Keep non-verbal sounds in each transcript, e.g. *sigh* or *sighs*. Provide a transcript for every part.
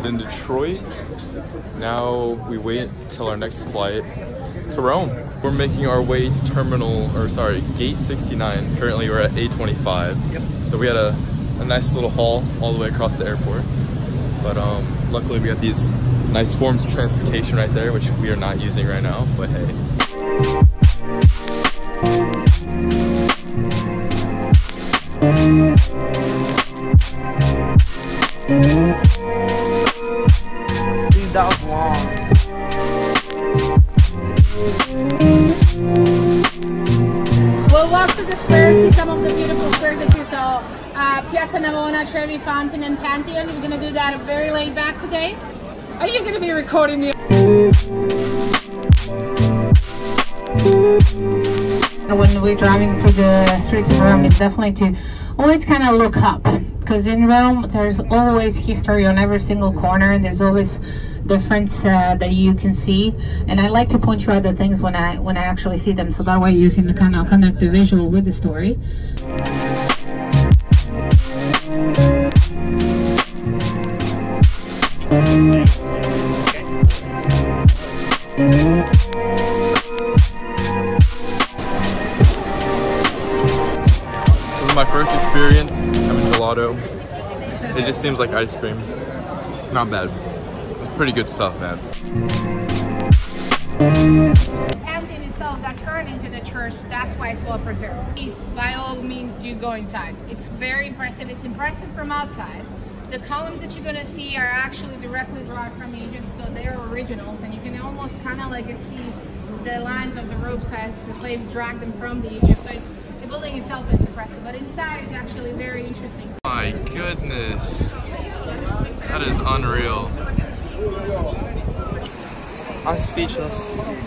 Landed in Detroit. Now we wait till our next flight to Rome. We're making our way to terminal, or sorry, gate 69. Currently we're at A25. Yep. So we had a, a nice little haul all the way across the airport. But um, luckily we got these nice forms of transportation right there, which we are not using right now, but hey. Today. Are you gonna be recording me? When we're driving through the streets of Rome, it's definitely to always kind of look up because in Rome there's always history on every single corner. And there's always difference uh, that you can see, and I like to point you out the things when I when I actually see them, so that way you can kind of connect the visual with the story. Just seems like ice cream. Not bad. It's pretty good stuff, man. Pantheon itself got turned into the church. That's why it's well preserved. It's by all means do go inside. It's very impressive. It's impressive from outside. The columns that you're gonna see are actually directly derived from Egypt, so they're originals, and you can almost kind of like see the lines of the ropes as the slaves dragged them from the Egypt. So it's the building itself is impressive, but inside it's actually very interesting. My goodness. Unreal. I'm speechless.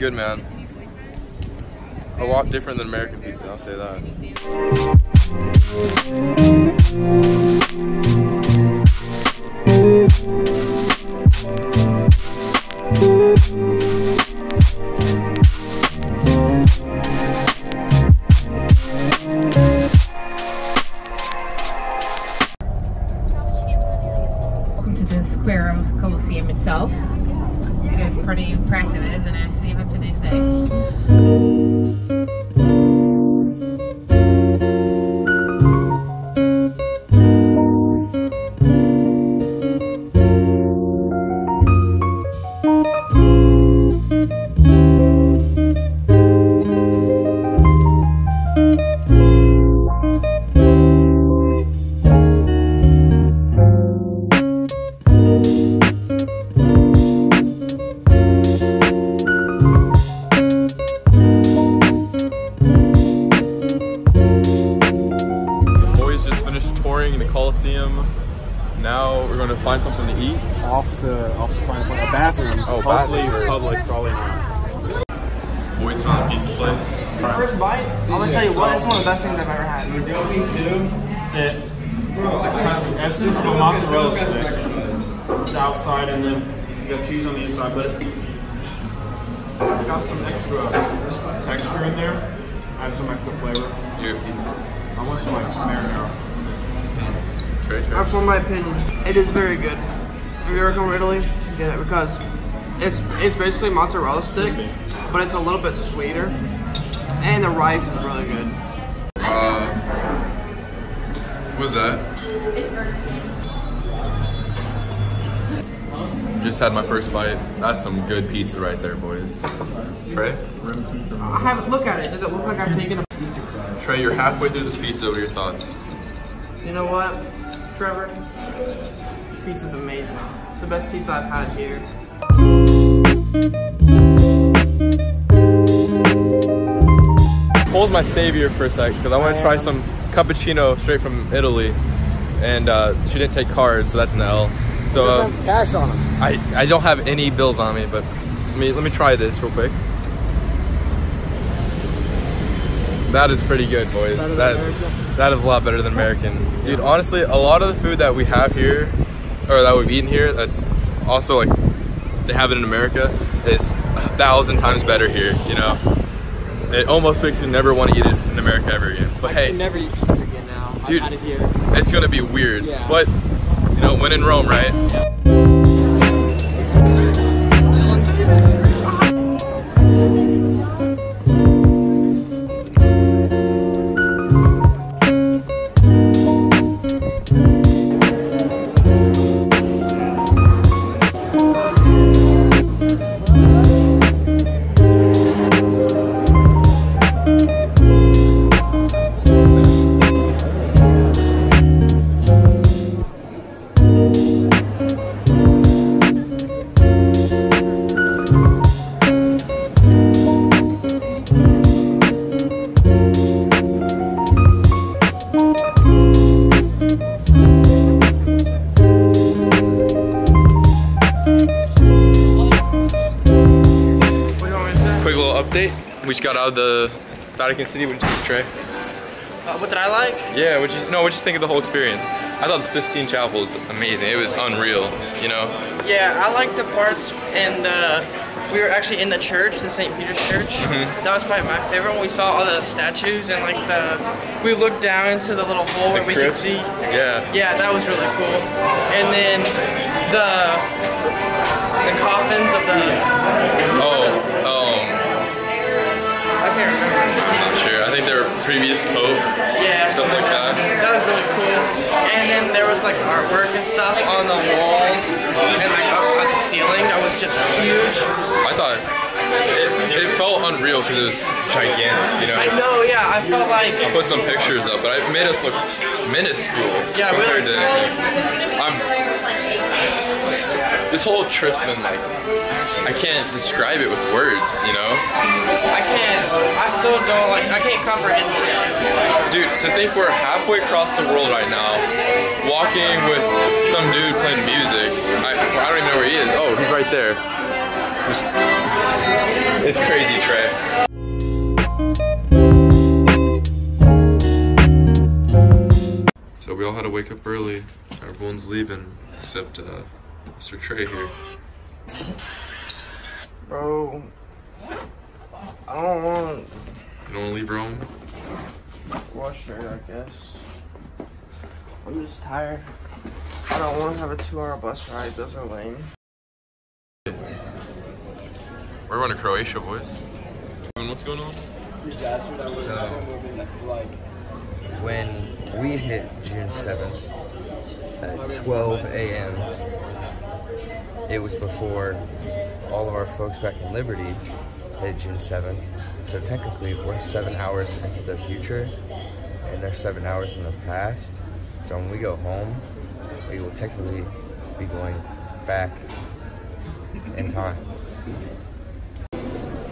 Good, man. A lot different than American pizza, I'll say that. Welcome to the square of Colosseum itself. Pretty impressive, isn't it? Even to this day. Mm. It is very good. If you ever come to Italy, get it because it's it's basically mozzarella stick, but it's a little bit sweeter, and the rice is really good. Uh, what's that? Just had my first bite. That's some good pizza right there, boys. Trey? I haven't look at it. Does it look like I've taken a? Pizza? Trey, you're halfway through this pizza. What are your thoughts? You know what, Trevor? This pizza's amazing. It's the best pizza I've had here. Cole's my savior for a sec because I want to try some cappuccino straight from Italy. and uh, she didn't take cards, so that's an L. So uh, cash on them. I I don't have any bills on me, but let me let me try this real quick. That is pretty good, boys. That American? that is a lot better than American, dude. Honestly, a lot of the food that we have here, or that we've eaten here, that's also like they have it in America, is a thousand times better here. You know, it almost makes me never want to eat it in America ever again. But hey, never eat pizza again now. Dude. I've had it here. it's gonna be weird. Yeah. But you know, when in Rome, right? What of the Vatican City. What did you think, Trey? Uh, what did I like? Yeah, what you no, what you think of the whole experience? I thought the Sistine Chapel was amazing. It was unreal, you know. Yeah, I like the parts and uh, we were actually in the church, the St. Peter's Church. Mm-hmm. That was probably my favorite when we saw all the statues and like the we looked down into the little hole where The we could see. Yeah. Yeah, that was really cool. And then the the coffins of the Oh, um, I can't remember. I'm not sure. I think there were previous popes. Yeah, Stuff like that. That was really cool. And then there was like artwork and stuff on the walls and like up at the ceiling that was just huge. I thought it, it felt unreal because it was gigantic, you know. I know, yeah, I felt like I put some pictures up, but it made us look minuscule Yeah, we compared looked- to. I'm, this whole trip's been like, I can't describe it with words, you know. I can't. I still don't like. I can't comprehend it. Dude, to think we're halfway across the world right now, walking with some dude playing music. I, I don't even know where he is. Oh, he's right there. Just- it's crazy, Trey. So we all had to wake up early. Everyone's leaving except uh, Mr. Trey here. Bro, I don't want You don't want to leave Rome? to wash straight, I guess. I'm just tired. I don't want to have a two-hour bus ride. Those are lame. We're going to Croatia, boys. What's going on? Disaster. when we hit June 7th at 12 a.m., it was before all of our folks back in Liberty hit June 7th. So technically, we're seven hours into the future, and they're seven hours in the past. So when we go home, we will technically be going back in time.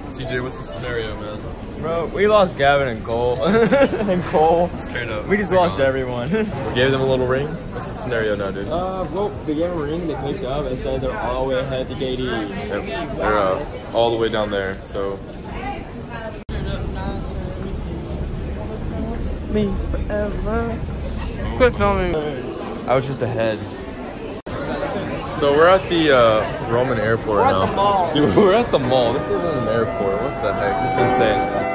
CJ, what's the scenario, man? Bro, we lost Gavin and Cole. *laughs* and Cole. Straight up. We just lost gone. everyone. *laughs* We gave them a little ring. What's the scenario now, dude? uh, well, they gave a ring, they picked up, and said they're all the way ahead to gate E. Yep. They're uh, all the way down there, so Me forever. Quit filming. I was just ahead. so we're at the uh, Roman airport We're at now. the mall. Dude, *laughs* we're at the mall. This isn't an airport. What the heck? This is insane.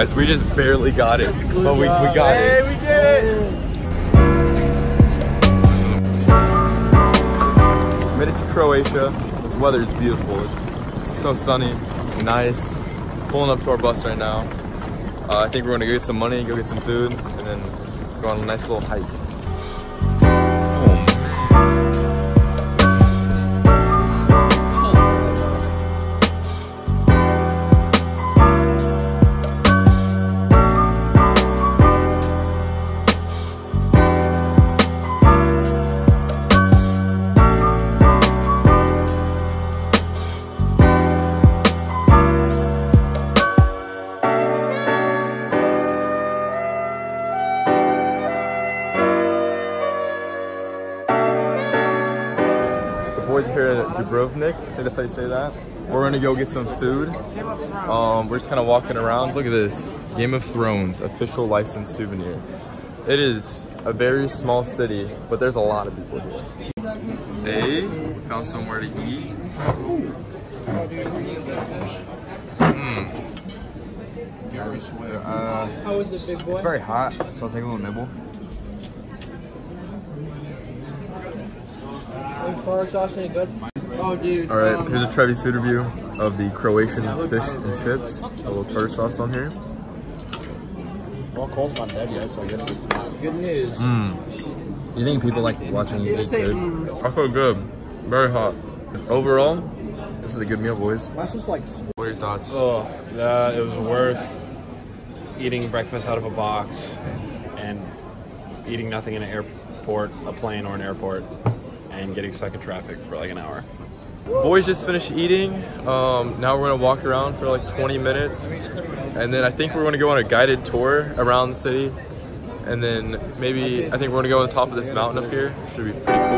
Guys, we just barely got it, but we, we got it. we did it! Made it to Croatia. This weather is beautiful. It's, it's so sunny, nice. Pulling up to our bus right now. Uh, I think we're gonna go get some money, go get some food, and then go on a nice little hike. I that's how you say that. We're gonna go get some food. Um, we're just kind of walking around. Look at this. Game of Thrones official licensed souvenir. It is a very small city, but there's a lot of people here. Hey, we found somewhere to eat. Mm. Uh, How it, big boy? it's very hot, so I'll take a little nibble. Far sauce any good? Oh, dude. All right, um, here's a Trevi's food review of the Croatian fish and chips. A little tartar sauce on here. Well, Cole's not dead yet, so I guess it's good news. You think people like watching you You eat say, food? mm, I feel good. Very hot. Overall, this is a good meal, boys. that's just like What are your thoughts? Oh, that it was worth eating breakfast out of a box and eating nothing in an airport, a plane, or an airport, and getting stuck in traffic for like an hour. Boys just finished eating. Um, now we're gonna walk around for like 20 minutes, and then I think we're gonna go on a guided tour around the city, and then maybe I think we're gonna go on the top of this mountain up here. Should be pretty cool.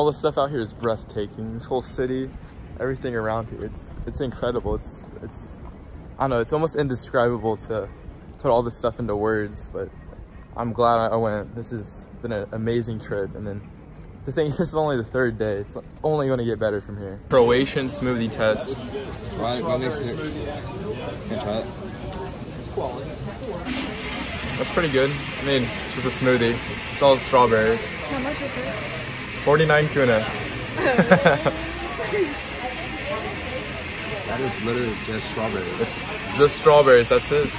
All the stuff out here is breathtaking. This whole city, everything around here, it's it's incredible. It's it's I don't know, it's almost indescribable to put all this stuff into words, but I'm glad I went. This has been an amazing trip and then the thing is, *laughs* this is only the third day. It's only going to get better from here. Croatian smoothie test. Why, what makes it? Can I try it? That's pretty good. I mean, it's just a smoothie. It's all strawberries. How much is it? 49 kuna. *laughs* That is literally just strawberries. It's just strawberries, that's it.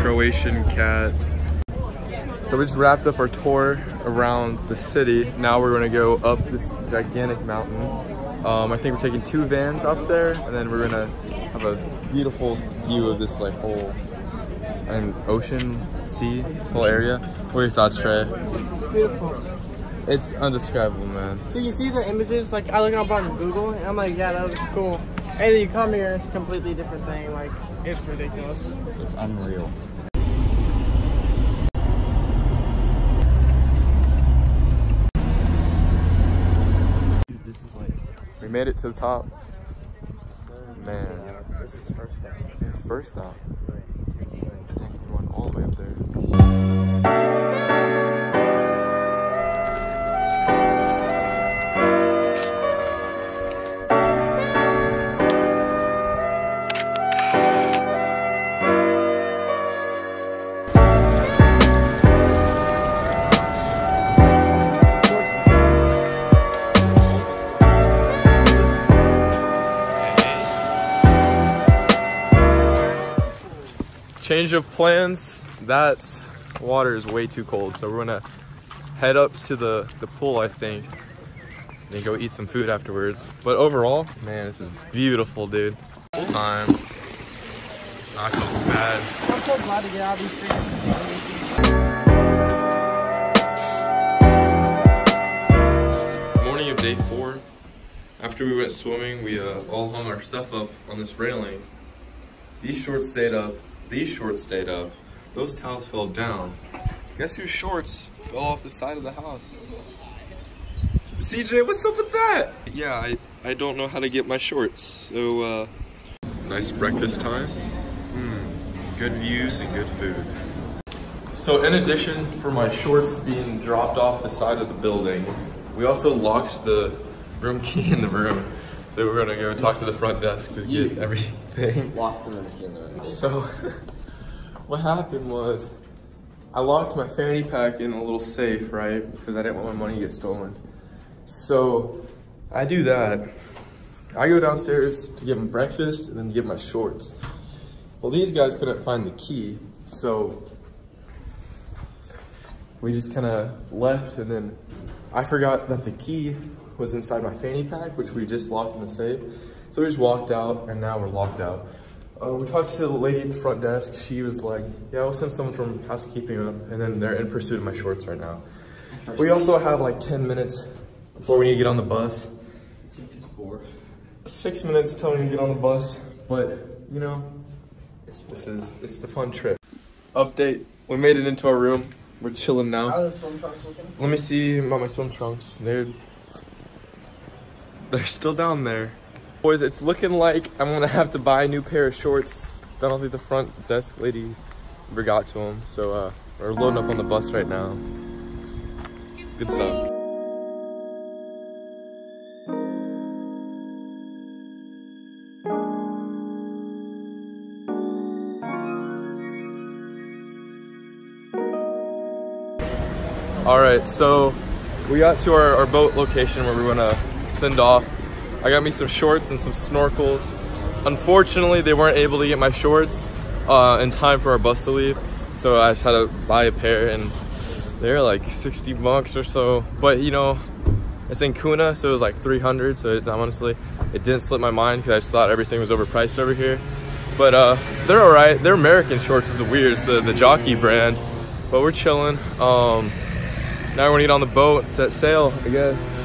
Croatian cat. So we just wrapped up our tour around the city. Now we're gonna go up this gigantic mountain. Um, I think we're taking two vans up there, and then we're gonna have a beautiful view of this like whole and ocean, sea, whole area. What are your thoughts, Trey? It's beautiful. It's undescribable, man. So you see the images, like I look up on Google, and I'm like, yeah, that looks cool. And then you come here, it's a completely different thing. Like, it's ridiculous. It's unreal. Dude, this is like We made it to the top. Man, This is first step. first stop. Dang, we went all the way up there. Change of plans. That water is way too cold, so we're gonna head up to the, the pool, I think, and then go eat some food afterwards. But overall, man, this is beautiful, dude. Full time. Not so bad. I'm so glad to get out of these freaking Morning of day four. After we went swimming, we uh, all hung our stuff up on this railing. These shorts stayed up. These shorts stayed up. Those towels fell down. Guess whose shorts fell off the side of the house? CJ, what's up with that? Yeah, I, I don't know how to get my shorts. So, uh, nice breakfast time. Mm, good views and good food. So in addition for my shorts being dropped off the side of the building, we also locked the room key in the room. So we're gonna go talk to the front desk to get everything. *laughs* Lock them in the key in the room. So *laughs* what happened was I locked my fanny pack in a little safe, right? Because I didn't want my money to get stolen. So I do that. I go downstairs to get my breakfast and then get my shorts. Well, these guys couldn't find the key, so we just kind of left and then I forgot that the key was inside my fanny pack, which we just locked in the safe. So we just walked out and now we're locked out. Uh, we talked to the lady at the front desk. She was like, yeah, I'll send someone from housekeeping up and then they're in pursuit of my shorts right now. We also have like 10 minutes before we need to get on the bus. Six minutes till we get on the bus, but you know, this is, it's the fun trip. Update, we made it into our room. We're chilling now. How are the swim trunks looking? Let me see about my swim trunks. They're they're still down there. Boys, it's looking like I'm gonna have to buy a new pair of shorts. I don't think the front desk lady ever got to them. So uh, we're loading up on the bus right now. Good stuff. All right, so we got to our, our boat location where we're gonna send off. I got me some shorts and some snorkels. Unfortunately, they weren't able to get my shorts uh, in time for our bus to leave. So I just had to buy a pair and they're like 60 bucks or so. But you know, it's in Kuna, so it was like 300. So it, honestly, it didn't slip my mind because I just thought everything was overpriced over here. But uh, they're all right. They're American shorts is weird. It's the, the Jockey brand. But we're chilling. Um, now we're gonna get on the boat, set sail, I guess.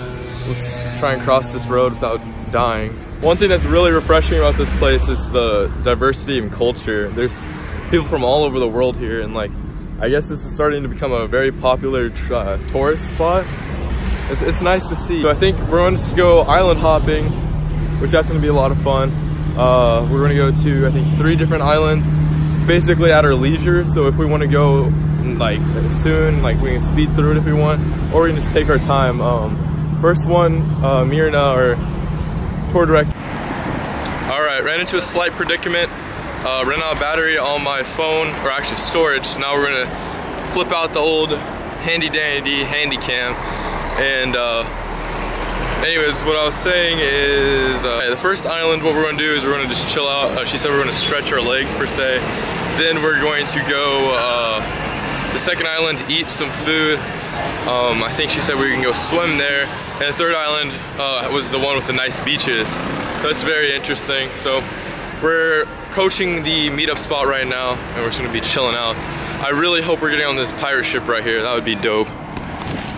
Let's try and cross this road without dying. One thing that's really refreshing about this place is the diversity and culture. There's people from all over the world here and like, I guess this is starting to become a very popular uh, tourist spot. It's, it's nice to see. So I think we're going to go island hopping, which that's gonna be a lot of fun. Uh, we're gonna go to, I think, three different islands, basically at our leisure. So if we wanna go like soon, like we can speed through it if we want, or we can just take our time. Um, first one, uh, Myrna or tour director. All right, ran into a slight predicament. Uh, ran out of battery on my phone, or actually storage. So now we're gonna flip out the old handy dandy handy cam. And uh, anyways, what I was saying is, uh, the first island, what we're gonna do is we're gonna just chill out. Uh, she said we're gonna stretch our legs per se. Then we're going to go uh, the second island to eat some food. Um, I think she said we can go swim there. And the third island uh, was the one with the nice beaches. That's very interesting. So we're approaching the meetup spot right now and we're just gonna be chilling out. I really hope we're getting on this pirate ship right here. That would be dope.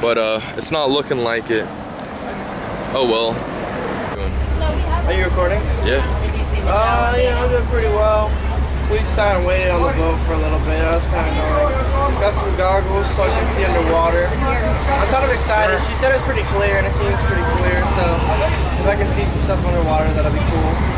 But uh, it's not looking like it. Oh well. Are you recording? Yeah. Uh, yeah, I'm doing pretty well. We sat and waited on the boat for a little bit. That was kind of annoying. Got some goggles so I can see underwater. I'm kind of excited. She said it's pretty clear and it seems pretty clear. So if I can see some stuff underwater, that'll be cool.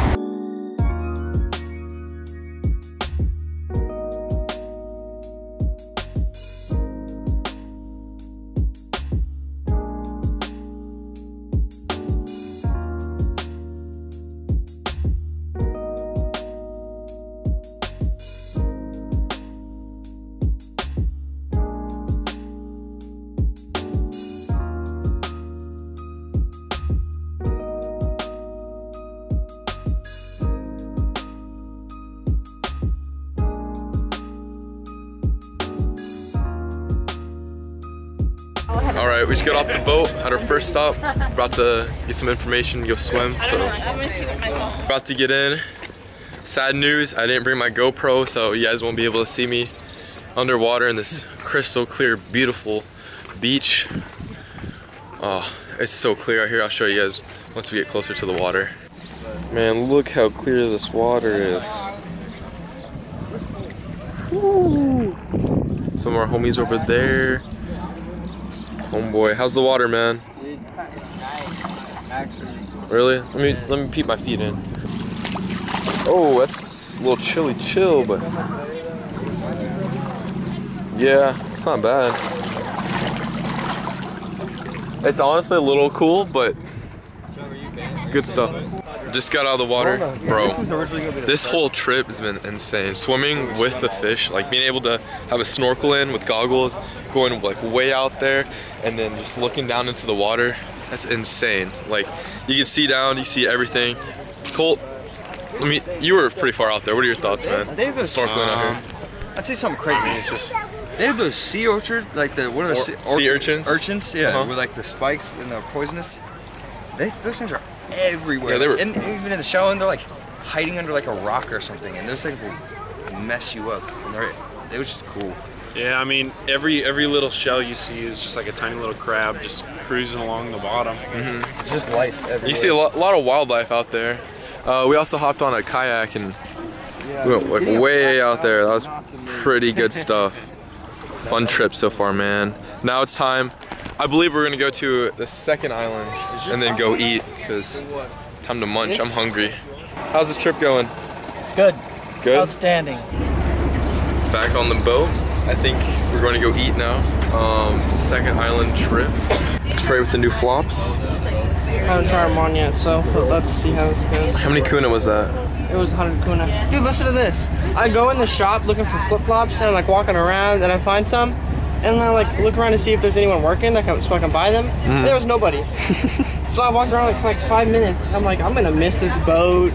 Right, we just got off the boat, had our first stop. About to get some information, go swim. So, about to get in. Sad news, I didn't bring my GoPro, so you guys won't be able to see me underwater in this crystal clear, beautiful beach. Oh, it's so clear out here. I'll show you guys once we get closer to the water. Man, look how clear this water is. Some of our homies over there. Homeboy, how's the water, man? Really? Let me let me peep my feet in. Oh, that's a little chilly chill, but yeah, it's not bad. It's honestly a little cool, but good stuff. Just got out of the water, bro. This whole trip has been insane. Swimming with the fish, like being able to have a snorkel in with goggles, going like way out there, and then just looking down into the water. That's insane. Like you can see down, you see everything. Colt, I mean, you were pretty far out there. What are your thoughts, man? They have Snorkeling out here. I'd say something crazy. It's just they have those sea orchard, like the what are those Or- sea urchins? Urchins, yeah, Uh-huh. with like the spikes and the poisonous. They, those things are everywhere. Yeah, they were- And even in the show, and they're like hiding under like a rock or something, and those things will mess you up. And they're, it was just cool. Yeah, I mean, every every little shell you see is just like a tiny little crab just cruising along the bottom. It's just lice everywhere. You see a lot, a lot of wildlife out there. Uh, we also hopped on a kayak and we went like way out there. That was pretty good *laughs* stuff. Fun trip so far, man. Now it's time. I believe we're gonna go to the second island and then go eat because time to munch. I'm hungry. How's this trip going? Good. Good. Outstanding. Back on the boat. I think we're going to go eat now. Um, second island trip. Trey with the new flops. I haven't tried them on yet, so let's see how this goes. How many kuna was that? It was 100 kuna. Dude, listen to this. I go in the shop looking for flip flops and I'm like walking around and I find some. And then I like look around to see if there's anyone working like, so I can buy them. And there was nobody. *laughs* so I walked around like for like five minutes. I'm like, I'm gonna miss this boat.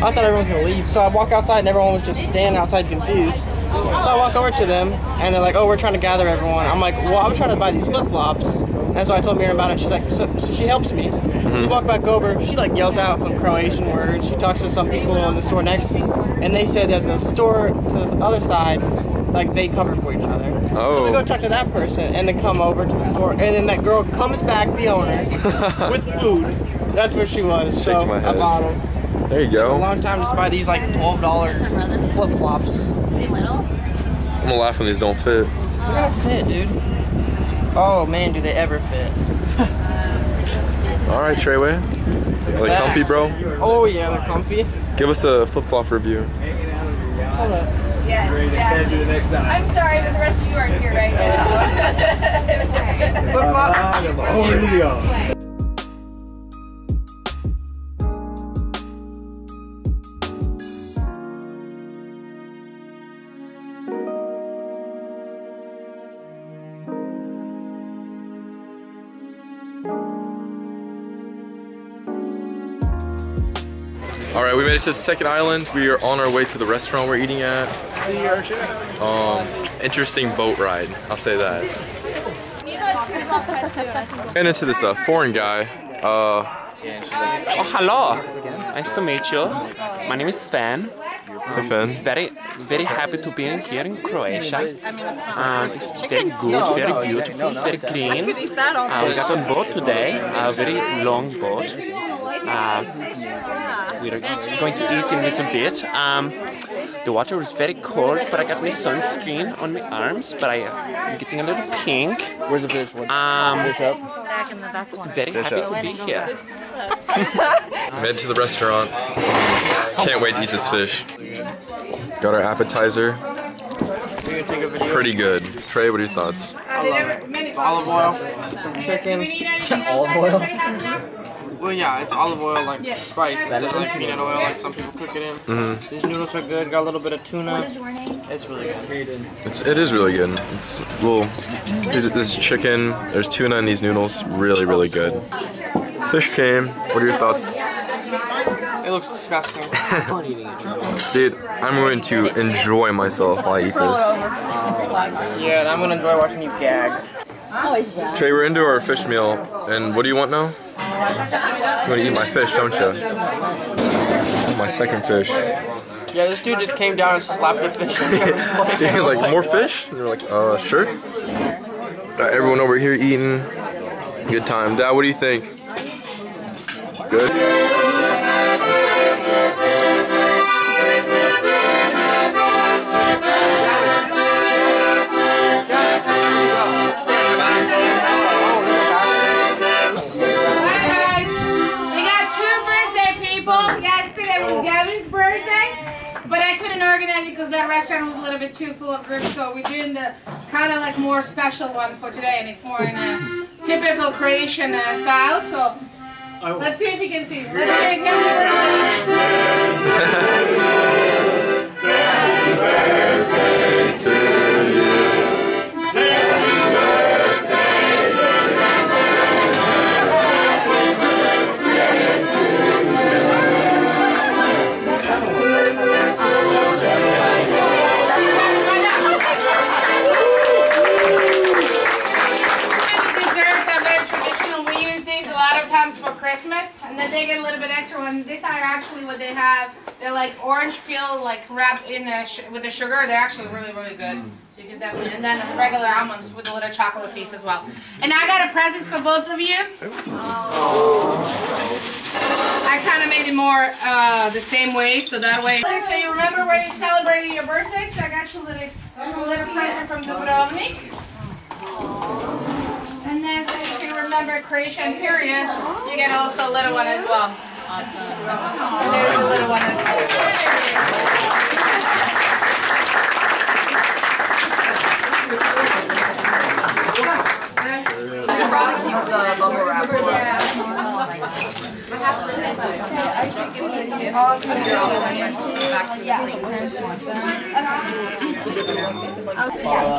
I thought everyone was gonna leave. So I walk outside and everyone was just standing outside confused. So I walk over to them and they're like, oh, we're trying to gather everyone. I'm like, well, I'm trying to buy these flip flops. And so I told Miriam about it. She's like, so, so she helps me. Mm-hmm. We walk back over. She like yells out some Croatian words. She talks to some people in the store next, and they said that the store to the other side, like they cover for each other. So we Oh. go talk to that person, and then come over to the store, and then that girl comes back, the owner, *laughs* with food. That's where she was. So my I head. bought them. There you go. A long time to buy these like twelve dollar flip flops. They little? I'm gonna laugh when these don't fit. They're gonna fit, dude. Oh man, do they ever fit? All right, Treyway. Are they comfy, bro? Oh yeah, they're comfy. Give us a flip flop review. Hold up. Yes, exactly. I'm sorry, but the rest of you aren't here right now. *laughs* *laughs* Flip flop. All right, we made it to the second island. We are on our way to the restaurant we're eating at. See you, Archer. Um, interesting boat ride. I'll say that. Ran into this uh, foreign guy. Uh, Oh, hello. Nice to meet you. My name is Sven. hey Finn. Very, very happy to be here in Croatia. Um, it's very good, very beautiful, very clean. Uh, we got on board today, a very long boat. Uh, we're going to eat in a little bit. Um, The water was very cold, but I got my sunscreen on my arms, but I, am getting a little pink. Where's the fish? What? Um, Fish up. Back in the back just very happy to be here. *laughs* Made it to the restaurant. Can't wait to eat this fish. Got our appetizer. We're gonna take a video. Pretty good. Trey, what are your thoughts? Olive oil, some chicken. Olive oil? *laughs* Well, yeah, it's olive oil like spice instead of like peanut oil like some people cook it in. Mm-hmm. These noodles are good. Got a little bit of tuna. It's really good. It's it is really good. It's well, this chicken. There's tuna in these noodles. Really, really good. Fish came. What are your thoughts, It looks disgusting. *laughs* dude? I'm going to enjoy myself while I eat this. yeah, and I'm gonna enjoy watching you gag. Trey, we're into our fish meal, and what do you want now? You want to eat my fish, don't you? My second fish. Yeah, this dude just came down and slapped the fish on Trevor's *laughs* plate. He's like, more fish? And you're like, uh, sure. Alright, everyone over here eating. Good time. Dad, what do you think? Good? Restaurant was a little bit too full of groups. So we're doing the kind of like more special one for today, and it's more in a typical Croatian uh, style. So let's see if you can see. Let's say desserts Christmas, and then they get a little bit extra one. These are actually what they have. They're like orange peel, like wrapped in the sh- with the sugar. They're actually really, really good. So you can definitely, and then regular almonds with a little chocolate piece as well. And I got a present for both of you. Oh. I kind of made it more uh, the same way, so that way. So you remember where you celebrated your birthday? So I got you a little, a little present from Dubrovnik. And then so if you remember Croatian period, you get also a little one as well. And there's a little one as well.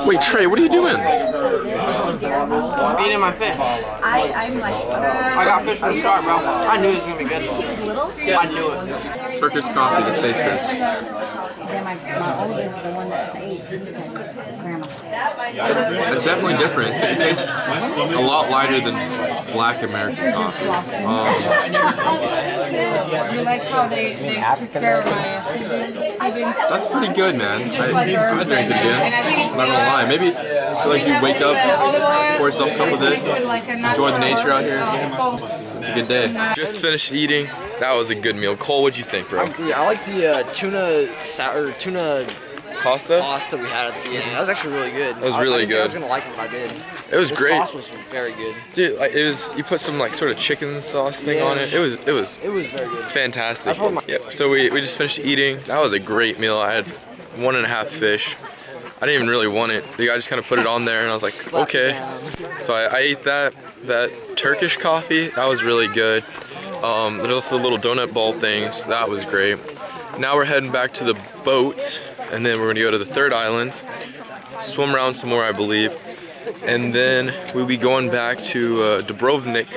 Wait, Trey, what are you doing? I'm eating my fish. I, I'm like, I got fish from the start, bro. I knew it was gonna be good. I knew it. Turkish coffee, just taste this. then my, my oldest, the one that's eight, he Grandma. It's, it's definitely different. It's- It tastes a lot lighter than just black American coffee. Um, You like how they, they took care of my that's pretty good, man. I, I drink it again. Not gonna lie. Maybe I feel like you wake up, pour yourself a cup of this, enjoy the nature out here. It's a good day. Just finished eating. That was a good meal. Cole, what'd you think, bro? Yeah, I like the uh, tuna sour tuna Pasta? pasta we had at the beginning. That was actually really good. That was I- I really didn't I was gonna like it, but I did. It was The great. sauce was very good. Dude, like, it was. You put some like sort of chicken sauce thing on it. It was. It was It was very good. fantastic. That's one of my- Yep. So we we just finished eating. That was a great meal. I had one and a half fish. I didn't even really want it. The guy just kind of put it on there, and I was like, *laughs* okay. So I, I ate that. That Turkish coffee. That was really good. Um, there's also the little donut ball things. That was great. Now we're heading back to the boat, and then we're gonna go to the third island, swim around some more, I believe, and then we'll be going back to uh, Dubrovnik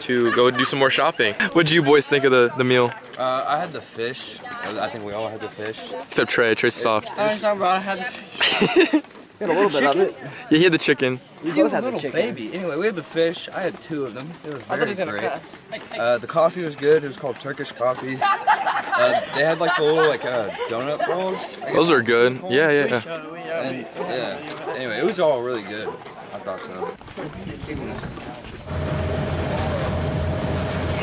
to go do some more shopping. What did you boys think of the, the meal? Uh, I had the fish. I think we all had the fish. Except Trey. Trey's soft. I was talking about I had the fish. *laughs* Got a little bit of it. Yeah, he had the chicken. We You both a had the chicken. baby. Anyway, we had the fish. I had two of them. It was I thought very he was gonna great. cuss. Uh, the coffee was good. It was called Turkish coffee. Uh, they had like the little like uh, donut rolls. Those are good. Yeah, yeah, yeah. Shut it, yeah. And yeah. Anyway, it was all really good. So.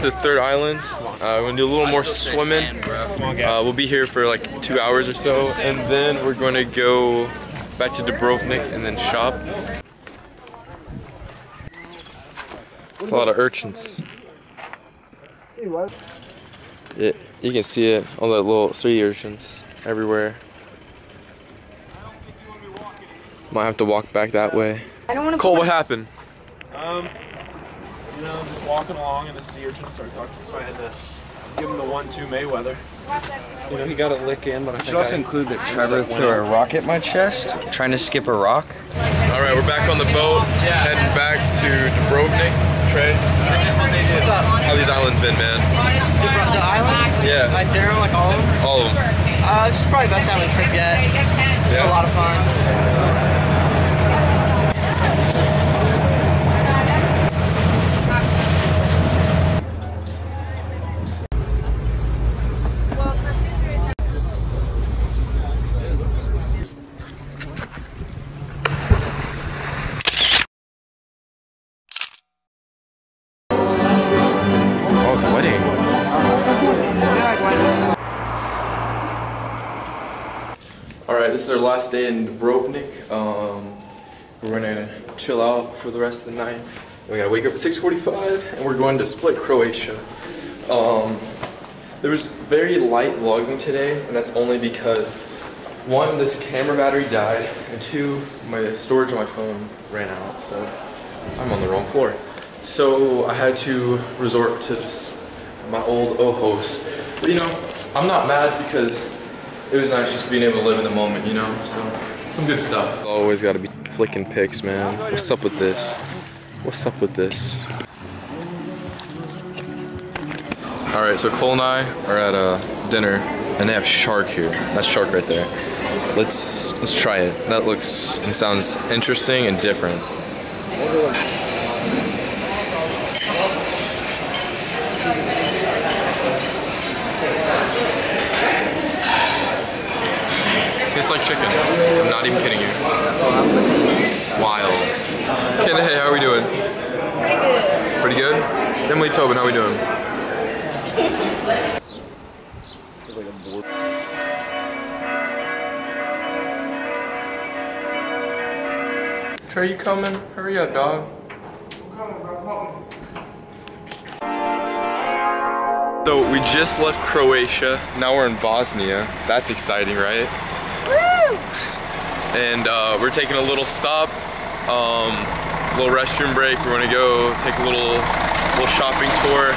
the third island. Uh, we're gonna do a little more swimming. Uh, we'll be here for like two hours or so, and then we're gonna go back to Dubrovnik and then shop. It's a lot of urchins. Yeah, you can see it, all the little sea urchins everywhere. Might have to walk back that way. I don't want to. Cole, what happened? Um, you know, just walking along and the sea urchin started talking to me, so I had to give him the one-two Mayweather. You know, he got a lick in, but I You should think also I, include that Trevor threw a rock at my chest, trying to skip a rock. All right, we're back on the boat, heading back to Dubrovnik. Trey, What's up? how these islands been, man? The, the islands? Yeah. Like they're like all of them. All of them. Uh, this is probably the best island trip yet. It's Yeah. a lot of fun. All right, this is our last day in Dubrovnik. Um, we're gonna chill out for the rest of the night. We gotta wake up at 6:45, and we're going to Split, Croatia. Um, there was very light vlogging today, and that's only because one, this camera battery died, and two, my storage on my phone ran out. So I'm on the wrong floor. So I had to resort to just my old Ojos. But you know, I'm not mad because it was nice just being able to live in the moment, you know? So, some good stuff. Always gotta be flicking pics, man. What's up with this? What's up with this? All right, so Cole and I are at a dinner, and they have shark here. That's shark right there. Let's let's try it. That looks and sounds interesting and different. Tastes like chicken. I'm not even kidding you. Wild. Ken, hey, how are we doing? Pretty good. Pretty good? Emily Tobin, how are we doing? Trey, you coming? Hurry up, dog. So we just left Croatia. Now we're in Bosnia. That's exciting, right? And uh, we're taking a little stop, um, little restroom break. We're gonna go take a little, little shopping tour.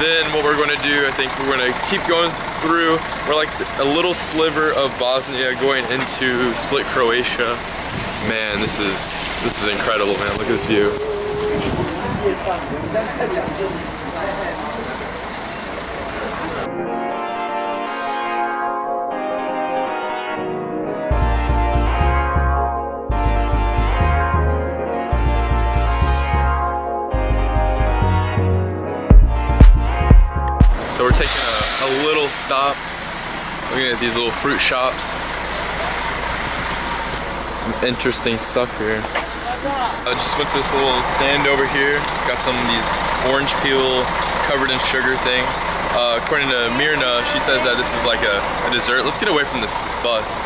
Then what we're gonna do, I think we're gonna keep going through. We're like a little sliver of Bosnia going into Split, Croatia. Man, this is this is incredible, man. Look at this view. We're taking a, a little stop, looking at these little fruit shops. Some interesting stuff here. I just went to this little stand over here, got some of these orange peel covered in sugar thing. Uh, according to Mirna, she says that this is like a, a dessert. Let's get away from this, this bus.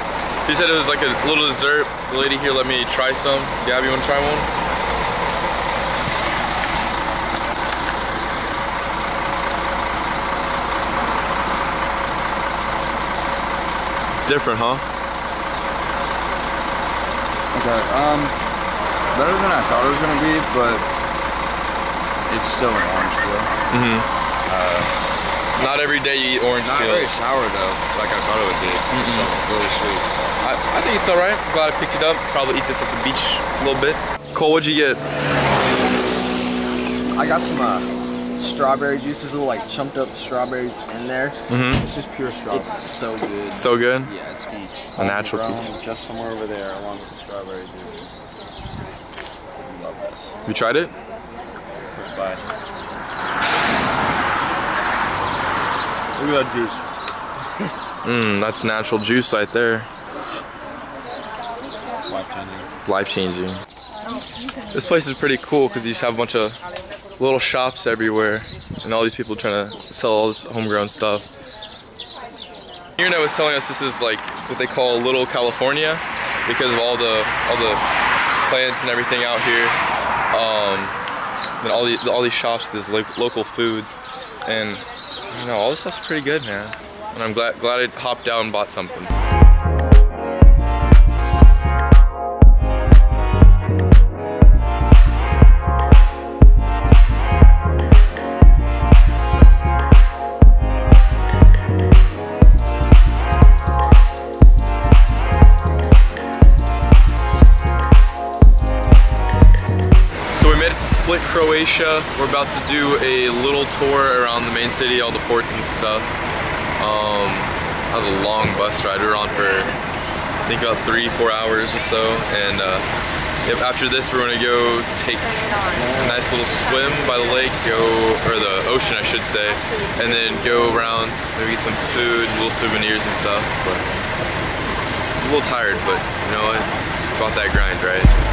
She said it was like a little dessert. The lady here let me try some. Gabby, you wanna try one? Different, huh? Okay, um, better than I thought it was gonna be, but it's still an orange peel. Mm-hmm. Not every day you eat orange Not peels. very sour though, like I thought it would be. So really sweet. I, I think it's all right. I'm glad I picked it up. Probably eat this at the beach a little bit. Cole, what'd you get? I got some uh, strawberry juice. There's little like chumped up strawberries in there. Mm-hmm. It's just pure strawberry. It's so good. So good. Yeah, it's peach. A natural Brown, peach. Just somewhere over there, along with the strawberry juice. Love this. You tried it? Let's buy. Look at that juice. Mmm, that's natural juice right there. Life changing. Life changing. This place is pretty cool because you just have a bunch of little shops everywhere, and all these people trying to sell all this homegrown stuff. Internet was telling us this is like what they call Little California because of all the all the plants and everything out here. Um, and all these all these shops with these lo local foods, and you know all this stuff's pretty good, man. And I'm glad glad I hopped down and bought something. Croatia. We're about to do a little tour around the main city, all the ports and stuff. Um, that was a long bus ride. We were on for, I think about three, four hours or so. And uh, yep, after this, we're gonna go take a nice little swim by the lake, go, or the ocean, I should say, and then go around, maybe get some food, little souvenirs and stuff. But a little tired, but you know what? It's about that grind, right?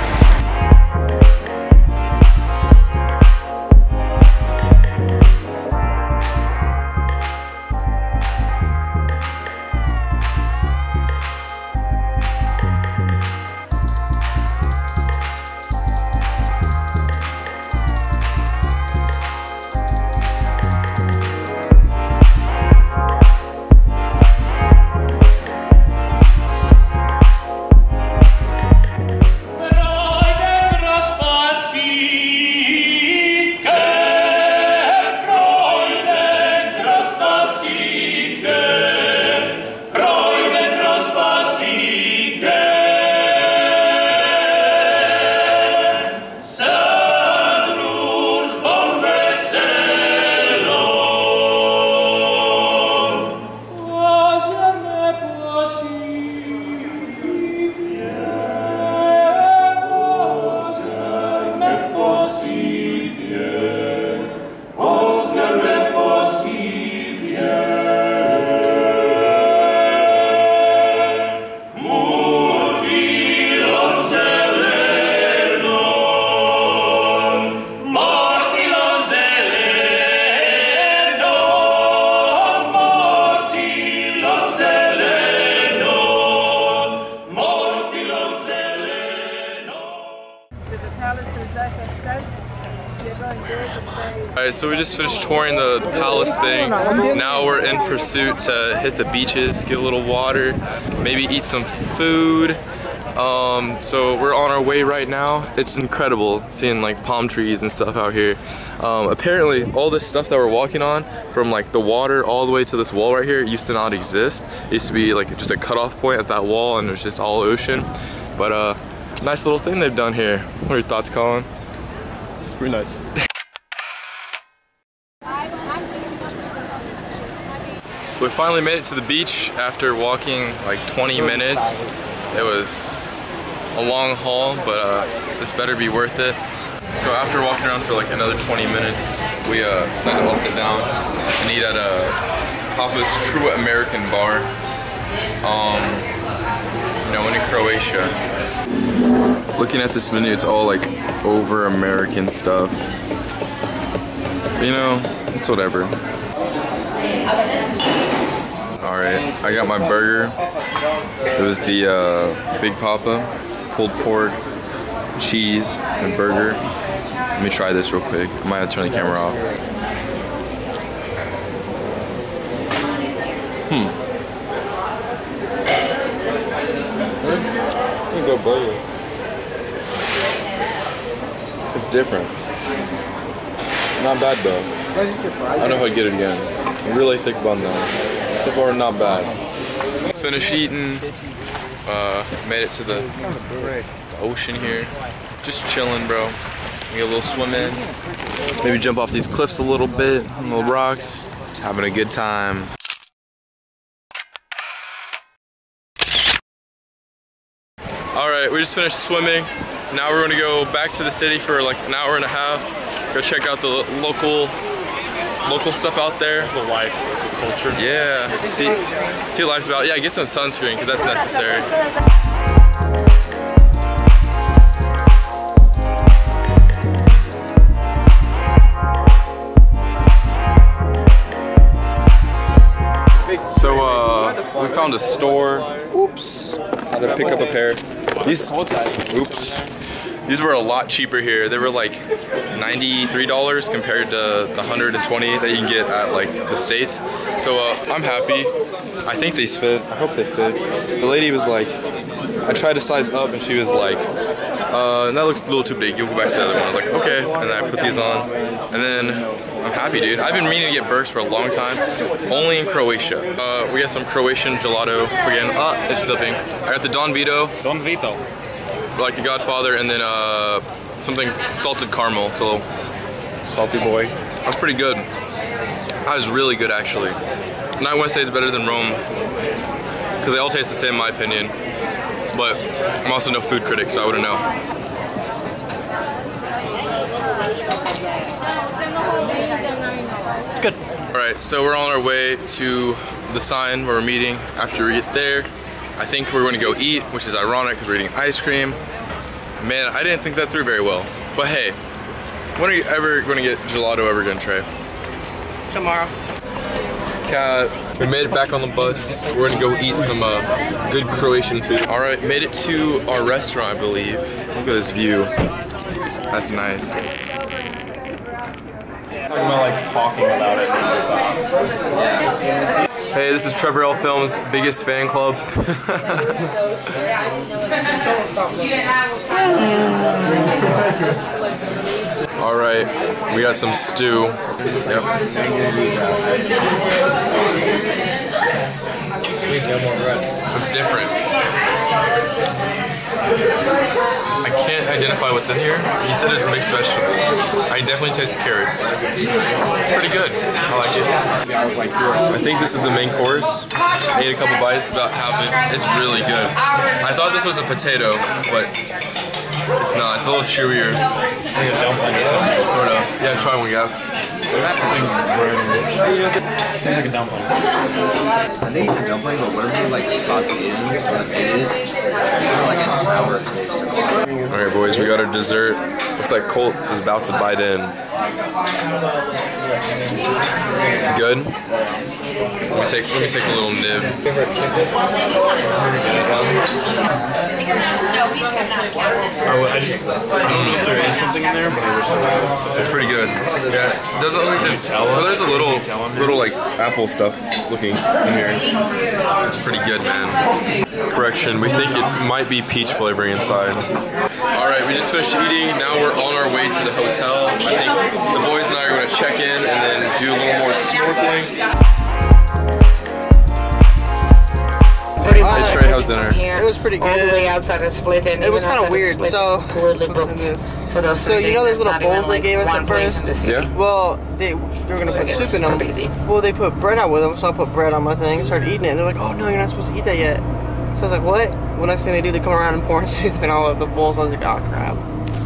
So we just finished touring the, the palace thing. Now we're in pursuit to hit the beaches, get a little water, maybe eat some food. Um, so we're on our way right now. It's incredible seeing like palm trees and stuff out here. Um, apparently all this stuff that we're walking on from like the water all the way to this wall right here used to not exist. It used to be like just a cutoff point at that wall and it was just all ocean. But uh, nice little thing they've done here. What are your thoughts, Colin? It's pretty nice. We finally made it to the beach after walking like 20 minutes. It was a long haul, but uh, this better be worth it. So after walking around for like another 20 minutes, we uh, decided to all sit down and eat at a Papa's True American Bar. Um, you know, in Croatia. Looking at this menu, it's all like over American stuff. You know, it's whatever. All right, I got my burger. It was the uh, Big Papa, pulled pork, cheese, and burger. Let me try this real quick. I might have to turn the camera off. Hmm. go burger. It's different. Not bad though. I don't know if I'd get it again. Really thick bun though. So far, not bad. Finished eating. Uh, made it to the, ocean here. Just chilling, bro. Get a little swim in. Maybe jump off these cliffs a little bit, little rocks. Just having a good time. All right, we just finished swimming. Now we're gonna go back to the city for like an hour and a half. Go check out the local local stuff out there. the life, the culture. Yeah, see, see what life's about. Yeah, get some sunscreen because that's necessary. So uh, we found a store. Oops. How to pick up a pair. These. Oops. These were a lot cheaper here. They were like $93 compared to the 120 that you can get at like the States. So uh, I'm happy. I think these fit. I hope they fit. The lady was like, I tried to size up and she was like, uh, that looks a little too big. You'll go back to the other one. I was like, okay. And then I put these on. And then I'm happy, dude. I've been meaning to get Birks for a long time. Only in Croatia. Uh, we got some Croatian gelato again. Ah, it's flipping. I got the Don Vito. Don Vito. Like the Godfather, and then uh, something salted caramel. So salty boy. That's pretty good. That was really good, actually. And I want to say it's better than Rome because they all taste the same, in my opinion. But I'm also no food critic, so I wouldn't know. Good. All right, so we're on our way to the sign where we're meeting. After we get there, I think we're going to go eat, which is ironic because we're eating ice cream. Man, I didn't think that through very well. But hey, when are you ever going to get gelato ever again, Trey? Tomorrow. Cat, we made it back on the bus. We're gonna go eat some uh, good Croatian food. All right, made it to our restaurant, I believe. Look at this view. That's nice. Talking about like talking about it and stuff. Hey, this is Trevor L Films biggest fan club. *laughs* All right, we got some stew. Yep. It's different. Identify what's in here. He said it's a mixed vegetable. I definitely taste the carrots. It's pretty good. I like it. I was like. I think this is the main course. I ate a couple bites, about half it. It's really good. I thought this was a potato, but it's not. It's a little chewier. Like a dumpling or something. Sort of. Yeah, try one we got. It's like a dumpling. I think it's a dumpling, but whatever you like saute in, what it is, it's kind of like a sour taste. All right, boys, we got our dessert. Looks like Colt is about to bite in. Good. Let me take let me take a little nib. I, would- I, just, I don't know if there is something in there, but I wish there was. It's pretty good. Yeah, it doesn't look like there's, well, there's a little little like apple stuff looking in here. It's pretty good, man. Correction, we think it might be peach flavoring inside. All right, we just finished eating. Now we're on our way to the hotel. I think the boys and I are going to check in and then do a little more snorkeling. Hey Trey, how's dinner? It was pretty good. All the way outside is split and It was kind of weird. split, So, it's completely listen *laughs* booked to this. for those So you know days. those little bowls they like, gave us at first? in the city. Yeah. Well, they, they were gonna So put soup in them. we're. Well, they put bread out with them, so I put bread on my thing and started eating it. And they're like, "Oh no, you're not supposed to eat that yet." So I was like, "What?" Well, next thing they do, they come around and pour *laughs* soup and all of the bowls. I was like, "Oh crap!"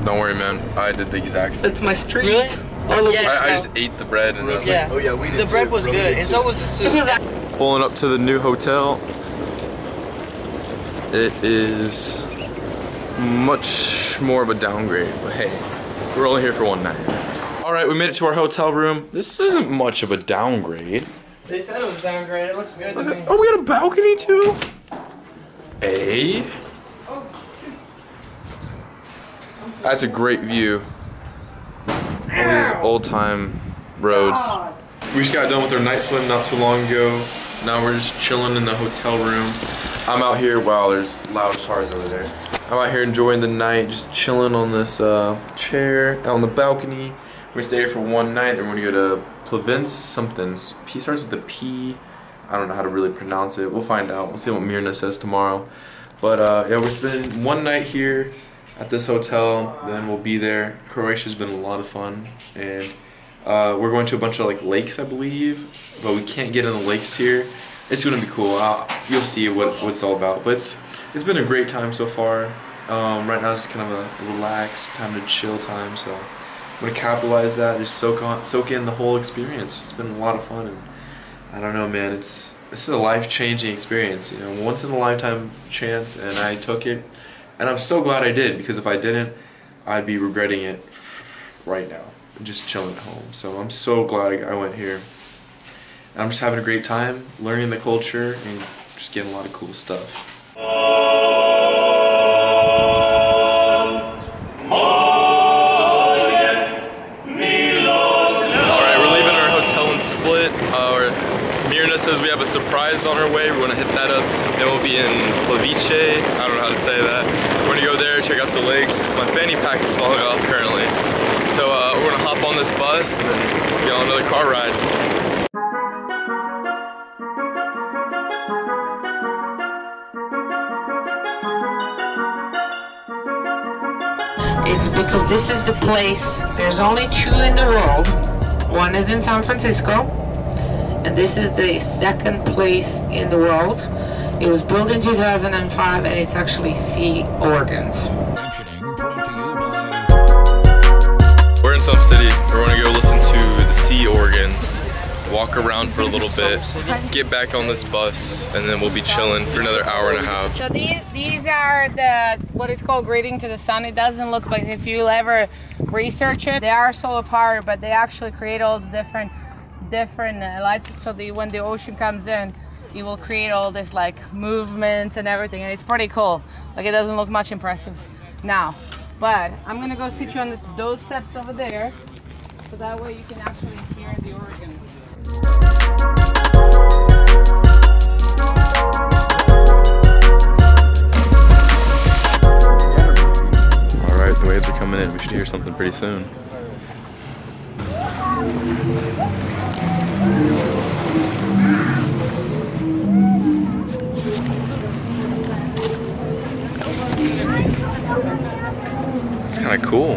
Don't worry, man. I did the exact same. It's my street. Really? Yes, I, I just ate the bread and I was Yeah. Oh yeah, we did The bread too. was Really good, and so was the soup. This was at pulling up to the new hotel. It is much more of a downgrade, but hey, we're only here for one night. All right, we made it to our hotel room. This isn't much of a downgrade. They said it was downgrade. It looks good to me. Oh, we got a balcony too? A? That's a great view. All these old time roads. We just got done with our night swim not too long ago. Now we're just chilling in the hotel room. I'm out here, wow, there's loud cars over there. I'm out here enjoying the night, just chilling on this uh, chair on the balcony. We stay here for one night, then we're gonna go to Plavence something. P starts with the P. I don't know how to really pronounce it. We'll find out. We'll see what Mirna says tomorrow. But uh, yeah, we're spending one night here at this hotel. Then we'll be there. Croatia's been a lot of fun, and uh, we're going to a bunch of like lakes, I believe. But we can't get in the lakes here. It's gonna be cool. You'll see what, what it's all about. But it's it's been a great time so far. Um, right now it's just kind of a relaxed time to chill time. So I'm gonna capitalize that. Just soak on soak in the whole experience. It's been a lot of fun. I don't know, man. It's this is a life-changing experience. You know, once in a lifetime chance, and I took it, and I'm so glad I did because if I didn't, I'd be regretting it right now, just chilling at home. So I'm so glad I went here. And I'm just having a great time, learning the culture and just getting a lot of cool stuff. Says we have a surprise on our way. We want to hit that up. Then we'll be in Plavice. I don't know how to say that. We're gonna go there, check out the lakes. My fanny pack is falling off currently. So uh, we're gonna hop on this bus and then get on another car ride. It's because this is the place. There's only two in the world. One is in San Francisco, and this is the second place in the world. It was built in 2005, and it's actually sea organs. We're in some city. We're gonna go listen to the sea organs, walk around for a little bit, get back on this bus, and then we'll be chilling for another hour and a half. So these these are the what is called greeting to the sun. It doesn't look like if you ever research it, they are solar powered, but they actually create all the different different lights. So the when the ocean comes in, it will create all this like movements and everything, and it's pretty cool. Like it doesn't look much impressive now, but I'm gonna go sit you on this, those steps over there, so that way you can actually hear the organs. Alright, the waves are coming in. We should hear something pretty soon. Kind of cool.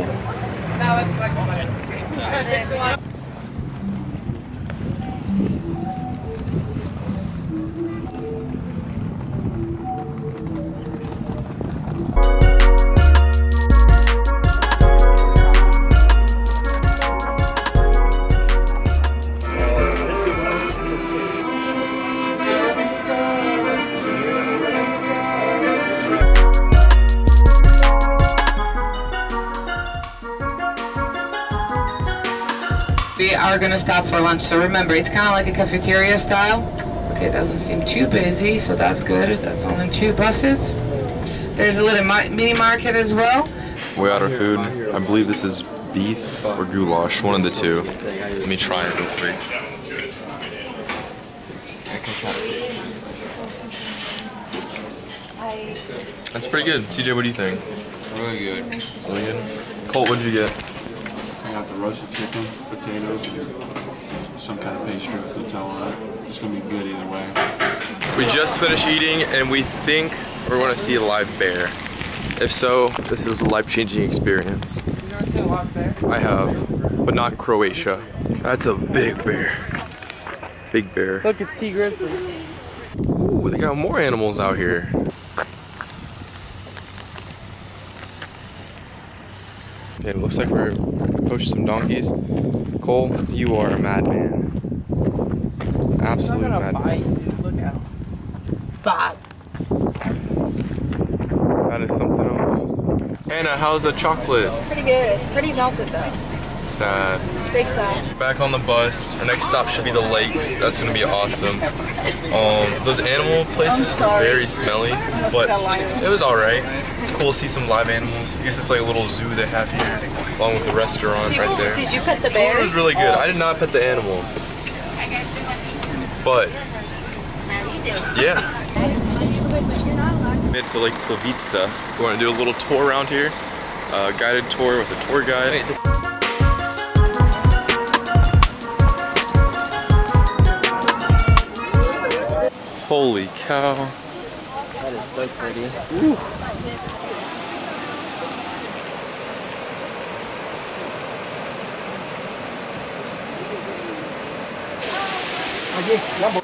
We are gonna stop for lunch. So remember, it's kind of like a cafeteria style. Okay, it doesn't seem too busy, so that's good. That's only two buses. There's a little mini market as well. We got our food. I believe this is beef or goulash, one of the two. Let me try it real quick. That's pretty good. TJ, what do you think? Really good. Really good. Colt, what did you get? I got the roasted chicken, potatoes, and some kind of pastry with Nutella on it. It's gonna be good either way. We just finished eating and we think we're going to see a live bear. If so, this is a life-changing experience. I have, but not Croatia. That's a big bear. Big bear. Look, it's T Grizzly. Ooh, they got more animals out here. Okay, it looks like we're approaching some donkeys. Cole, you are a madman. Absolute madman. dude. Look out. Bye. That is something else. Hannah, how's the chocolate? Pretty good. Pretty melted though. Sad. Big side. Back on the bus. Our next stop should be the lakes. That's gonna be awesome. Um, those animal places were very smelly, but it was all right. Cool to see some live animals. I guess it's like a little zoo they have here, along with the restaurant right there. Did you pet the bear? It was really good. I did not pet the animals, but yeah. Made to Lake Plavica. We want to do a little tour around here, uh, guided tour with a tour guide. Holy cow. That is so pretty. Ooh.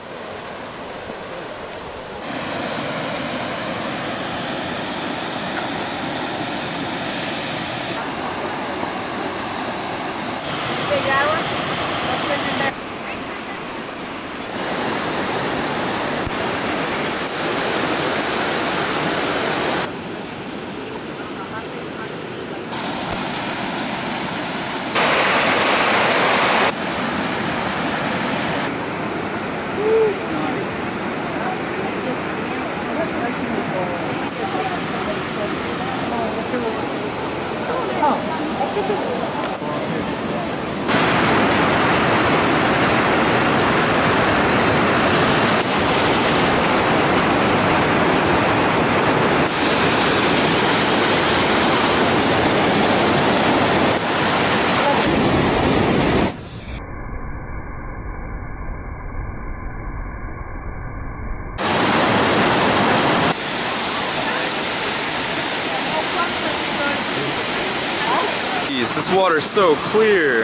Water's so clear.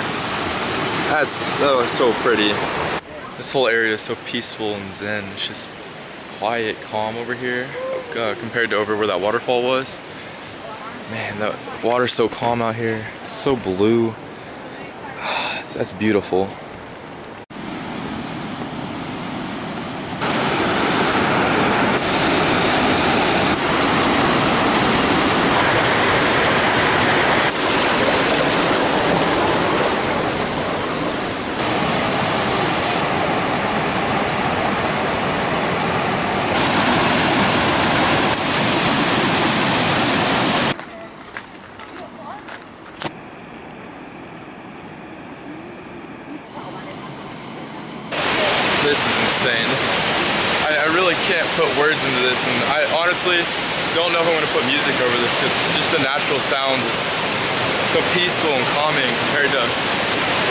That's oh, so pretty. This whole area is so peaceful and zen. It's just quiet, calm over here uh, compared to over where that waterfall was. Man, the water's so calm out here. It's so blue. *sighs* That's, that's beautiful. This is insane. This is, I, I really can't put words into this, and I honestly don't know if I'm gonna put music over this because just the natural sound is so peaceful and calming compared to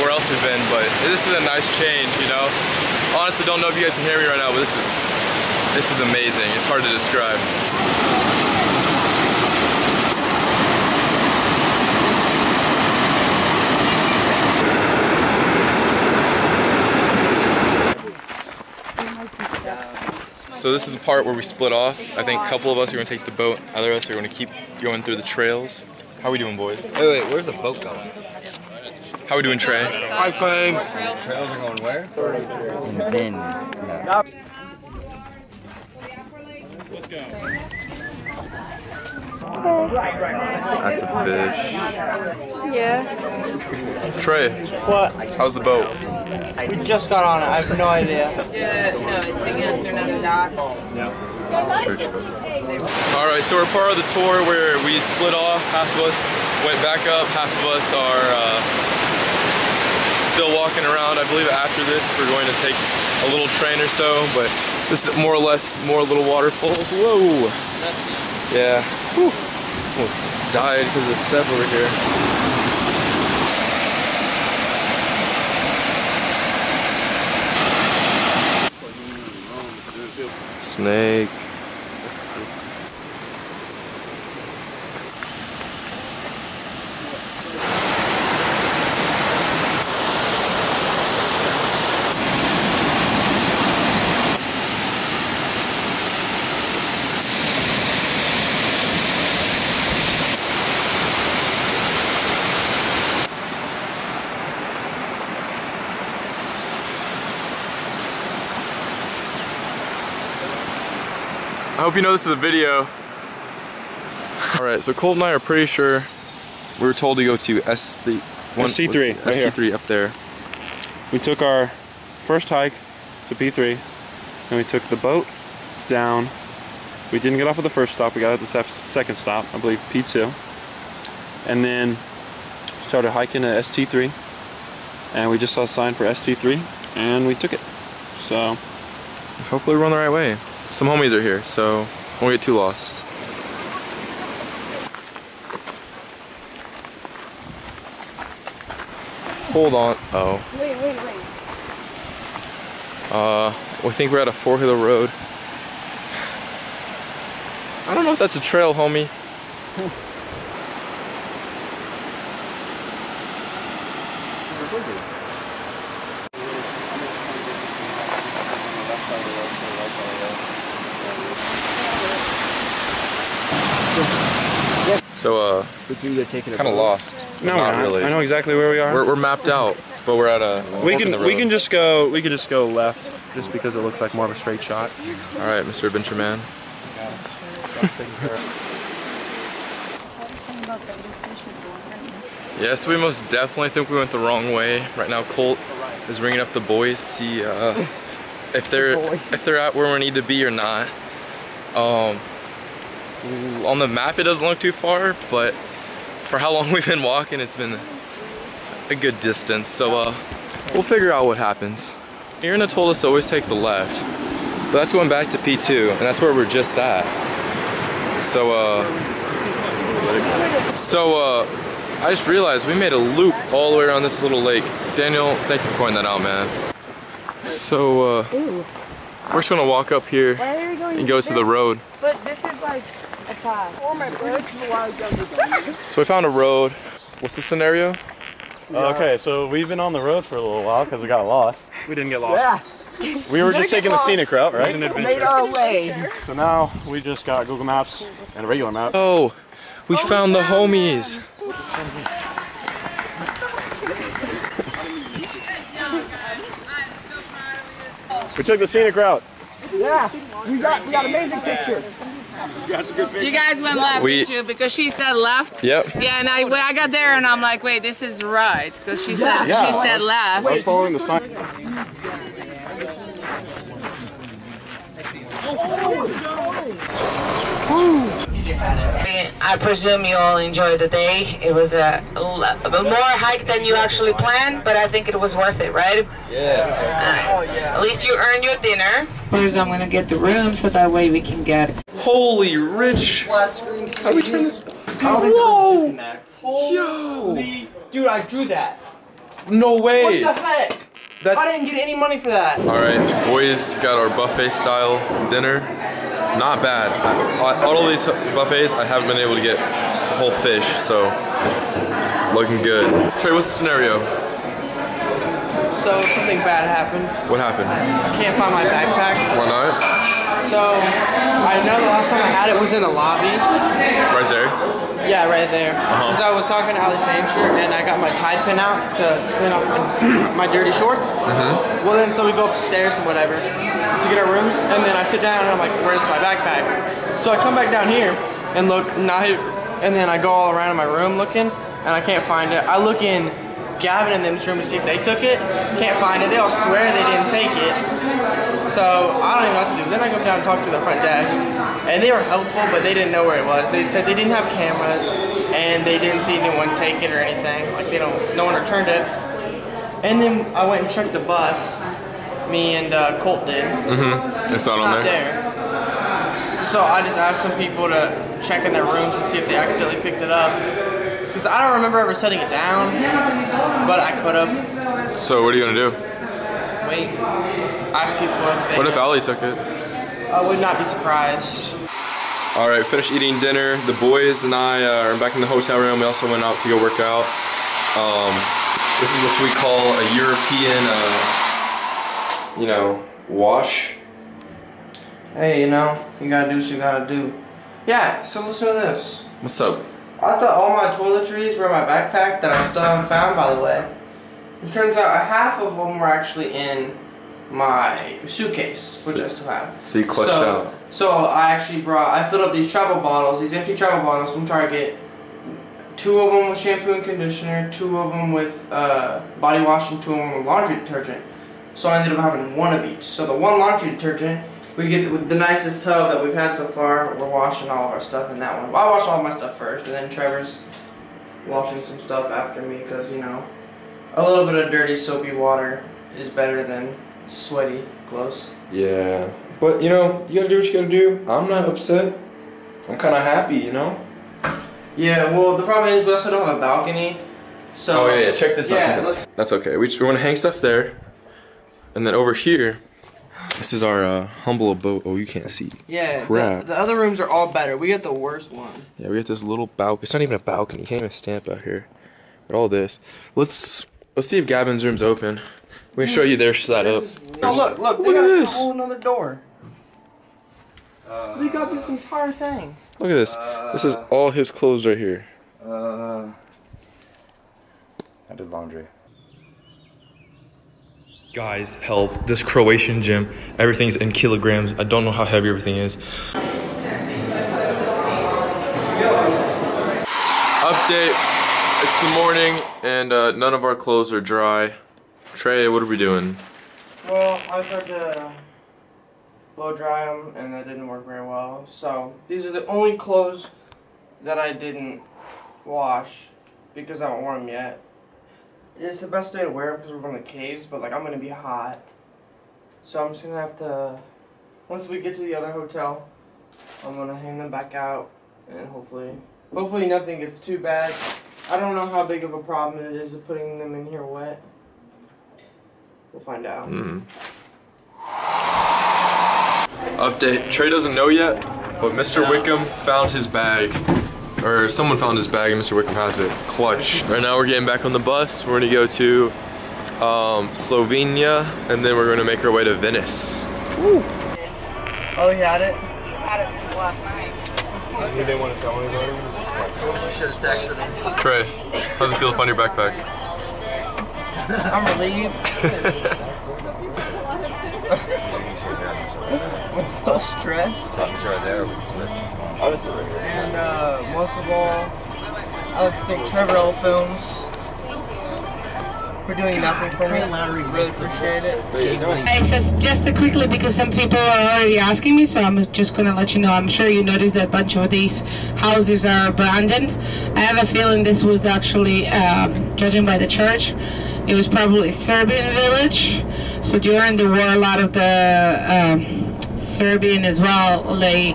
where else we've been. But this is a nice change, you know. Honestly, don't know if you guys can hear me right now, but this is this is amazing. It's hard to describe. So this is the part where we split off. I think a couple of us are gonna take the boat, other us are gonna keep going through the trails. How are we doing, boys? Wait, wait, where's the boat going? How are we doing, Trey? I claim. Trails are going where? Then. No. That's a fish. Yeah. Trey, What? how's the boat? We just got on it. I have no idea. Yeah, no, it's sticking after another dock. All right, so we're part of the tour where we split off. Half of us went back up. Half of us are uh, still walking around. I believe after this we're going to take a little train or so, but this is more or less more little waterfalls. *laughs* Whoa! Yeah. Whew. Almost died because of the step over here. Snake. Hope you know this is a video. All right, so Colt and I are pretty sure we were told to go to S3. one- ST3. ST3 up there. We took our first hike to P3, and we took the boat down. We didn't get off at the first stop, we got at the second stop, I believe P2. And then started hiking to ST3, and we just saw a sign for ST3, and we took it. So, Hopefully we're on the right way. Some homies are here, so won't get too lost. Hold on. Oh. Wait, wait, wait. Uh, we think we're at a fork Four Hill Road. *sighs* I don't know if that's a trail, homie. *laughs* So, uh, kind of lost. no, Not really. I know exactly where we are. We're, we're mapped out, but we're at a. we can the we can just go we can just go left just because it looks like more of a straight shot. All right, Mr. Adventure Man. Yes, we most definitely think we went the wrong way. Right now, Colt is ringing up the boys to see uh, if they're if they're at where we need to be or not. Um, on the map, it doesn't look too far, but for how long *laughs* we've been walking, it's been a good distance. So uh, we'll figure out what happens. Irina told us to always take the left, but that's going back to P2, and that's where we're just at. So uh, so uh, I just realized we made a loop all the way around this little lake. Daniel, thanks for pointing that out, man. So uh, we're just gonna walk up here and go to the road. But this is like a path. Oh my birds. So we found a road. What's the scenario? Uh, okay, so we've been on the road for a little while because we got lost. We didn't get lost. Yeah. We were just taking the scenic route, right? It was an Made our way. So now we just got Google Maps and a regular map. Oh, we oh, found the homies. We took the scenic route. Yeah. We got we got amazing pictures. *laughs* You guys went left, We- didn't you? Because she said left. Yep. Yeah, and I when I got there and I'm like, wait, this is right, because she said Yeah. she said left. I was following the sign. I presume you all enjoyed the day. It was a, a more hike than you actually planned, but I think it was worth it, right? Oh, yeah. At least you earned your dinner. First, I'm gonna get the room so that way we can get it. Holy rich. How do we turn this? Whoa! Yo! Dude, I drew that. No way! What the heck? That's I didn't get any money for that. All right, boys got our buffet style dinner. Not bad. Out of these buffets, I haven't been able to get the whole fish, so looking good. Trey, what's the scenario? So something bad happened. What happened? I can't find my backpack. Why not? So I know the last time I had it was in the lobby. Right there. Yeah, right there. Uh-huh. I was talking to Ali Fancher and I got my Tide pen out to clean up my, *clears throat* my dirty shorts. Mm-hmm. Well, then so we go upstairs and whatever to get our rooms, and then I sit down and I'm like, "Where's my backpack?" So I come back down here and look, not here, and then I go all around in my room looking, and I can't find it. I look in Gavin and them's room to see if they took it. Can't find it. They all swear they didn't take it. So I don't even know what to do. Then I go down and talk to the front desk, and they were helpful, but they didn't know where it was. They said they didn't have cameras, and they didn't see anyone take it or anything. Like they don't, no one returned it. And then I went and checked the bus. Me and uh, Colt did. Mm-hmm. It's not on Not there. there. So I just asked some people to check in their rooms to see if they accidentally picked it up. Because I don't remember ever setting it down, but I could have. So what are you gonna do? Wait. Ask people if they. What if Ali took it? I would not be surprised. All right, finished eating dinner. The boys and I uh, are back in the hotel room. We also went out to go work out. Um, this is what we call a European, uh, you know, wash. Hey, you know, you gotta do what you gotta do. Yeah, so listen to this. What's up? I thought all my toiletries were in my backpack that I still haven't found, by the way. It turns out a half of them were actually in my suitcase, which I still have. So you clutched so, out. So I actually brought, I filled up these travel bottles, these empty travel bottles from Target. Two of them with shampoo and conditioner, two of them with uh, body wash, and two of them with laundry detergent. So I ended up having one of each. So the one laundry detergent, we get with the nicest tub that we've had so far. We're washing all of our stuff in that one. Well, I wash all my stuff first, and then Trevor's washing some stuff after me because you know, a little bit of dirty soapy water is better than sweaty clothes. Yeah, but you know, you gotta do what you gotta do. I'm not upset. I'm kind of happy, you know. Yeah, well, the problem is we also don't have a balcony. So oh yeah, yeah. Check this yeah, out. let's- That's okay. We, just, we want to hang stuff there, and then over here, this is our uh, humble abode. Oh, you can't see. Yeah, the, Crap. the other rooms are all better. We got the worst one. Yeah, we got this little balcony. It's not even a balcony. You can't even stand out here. But all this. Let's let's see if Gavin's room's open. We can show you their setup. Oh look, look, they Look got at a this. whole another door. they got this entire thing. Look at this. This is all his clothes right here. Uh, I did laundry. Guys, help. This Croatian gym, everything's in kilograms. I don't know how heavy everything is. Update. It's the morning and uh, none of our clothes are dry. Trey, what are we doing? Well, I tried to blow dry them, and that didn't work very well. So these are the only clothes that I didn't wash because I haven't worn them yet. It's the best day to wear them because we're going to caves, but like I'm gonna be hot, so I'm just gonna have to. Once we get to the other hotel, I'm gonna hang them back out, and hopefully, hopefully nothing gets too bad. I don't know how big of a problem it is of putting them in here wet. We'll find out. Mm. Update. Trey doesn't know yet, but Mr. Wickham found his bag. or someone found his bag and Mr. Wickham has it. Clutch. Right now we're getting back on the bus. We're gonna go to um, Slovenia and then we're gonna make our way to Venice. Oh, he had it? He's had it since last night. You didn't want to tell anybody? Should have texted. Trey, how's it feel to find your backpack? I'm relieved. With no stress. And uh, most of all, I like to thank Trevor L Films for doing nothing for me. Really appreciate it. Access just quickly because some people are already asking me, so I'm just gonna let you know. I'm sure you noticed that a bunch of these houses are abandoned. I have a feeling this was actually, um, judging by the church, it was probably Serbian village. So during the war, a lot of the um, Serbian as well, they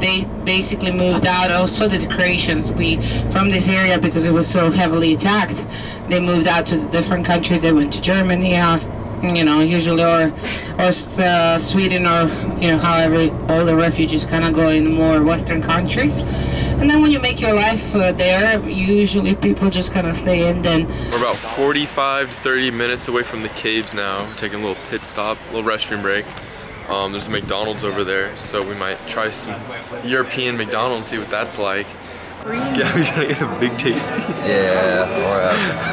they basically moved out. also the Croatians. We from this area because it was so heavily attacked. They moved out to different countries. They went to Germany, you know, usually or or uh, Sweden or you know, however all the refugees kind of go in more Western countries. And then when you make your life uh, there, usually people just kind of stay in. Then We're about 45 to 30 minutes away from the caves now. We're taking a little pit stop, a little restroom break. Um, there's a McDonald's over there, so we might try some European McDonald's, see what that's like. Yeah, we're trying to get a big tasty. *laughs* Yeah, or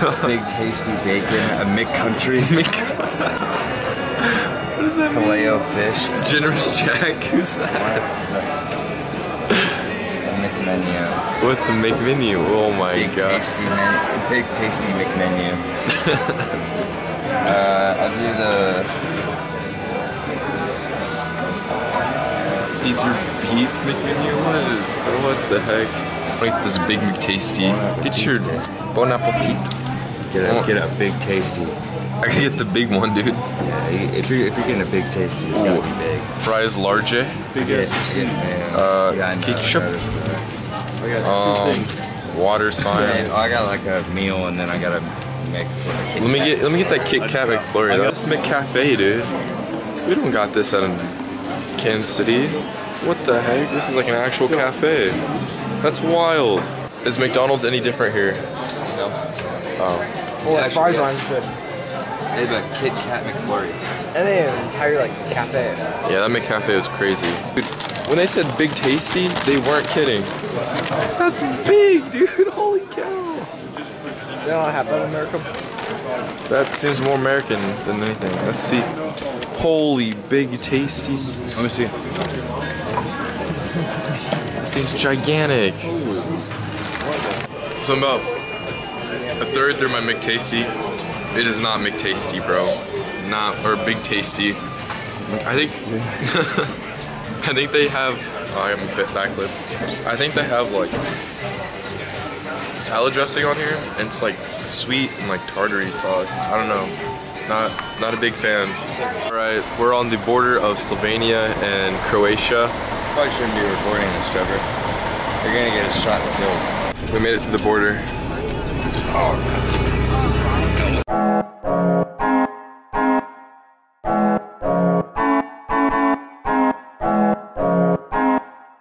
a *laughs* big tasty bacon, a McCountry. *laughs* what is that? Filet o fish. Generous Jack, who's that? A McMenu. What's a McMenu? Oh my Big god. tasty menu. Big tasty McMenu. uh, I'll do the Caesar beef McMenu? What is, what the heck? Like this big McTasty. Get your bon appetit. get a get a big tasty. I gotta get the big one, dude. Yeah, if you're if you're getting a big tasty, it's gotta be big. Fries large. Big yeah, yeah, Uh, yeah, I I ketchup. noticed that. Um, water's fine. Yeah, I got like a meal and then I gotta make for the Kit Let me get let me get that Kit Kat McFlurry. though. This is McCafe, dude. We don't got this at Kansas City. What the heck? This is like an actual cafe. That's wild. Is McDonald's any different here? No. Oh. Well, the fries aren't good. They have a Kit Kat McFlurry. And they have an entire like cafe. Yeah, that McCafe is crazy. Dude, when they said big tasty, they weren't kidding. That's big, dude. *laughs* Holy cow. They don't have that in America. That seems more American than anything. Let's see. Holy big tasty. Let me see. Thing's gigantic. So I'm about a third through my McTasty. It is not McTasty, bro. Not or Big Tasty. I think *laughs* I think they have. Oh, I got my bit backflip. I think they have like salad dressing on here, and it's like sweet and like tartary sauce. I don't know. Not not a big fan. All right, we're on the border of Slovenia and Croatia. Probably shouldn't be recording this, Trevor. You're gonna get a shot and killed. We made it to the border. Oh,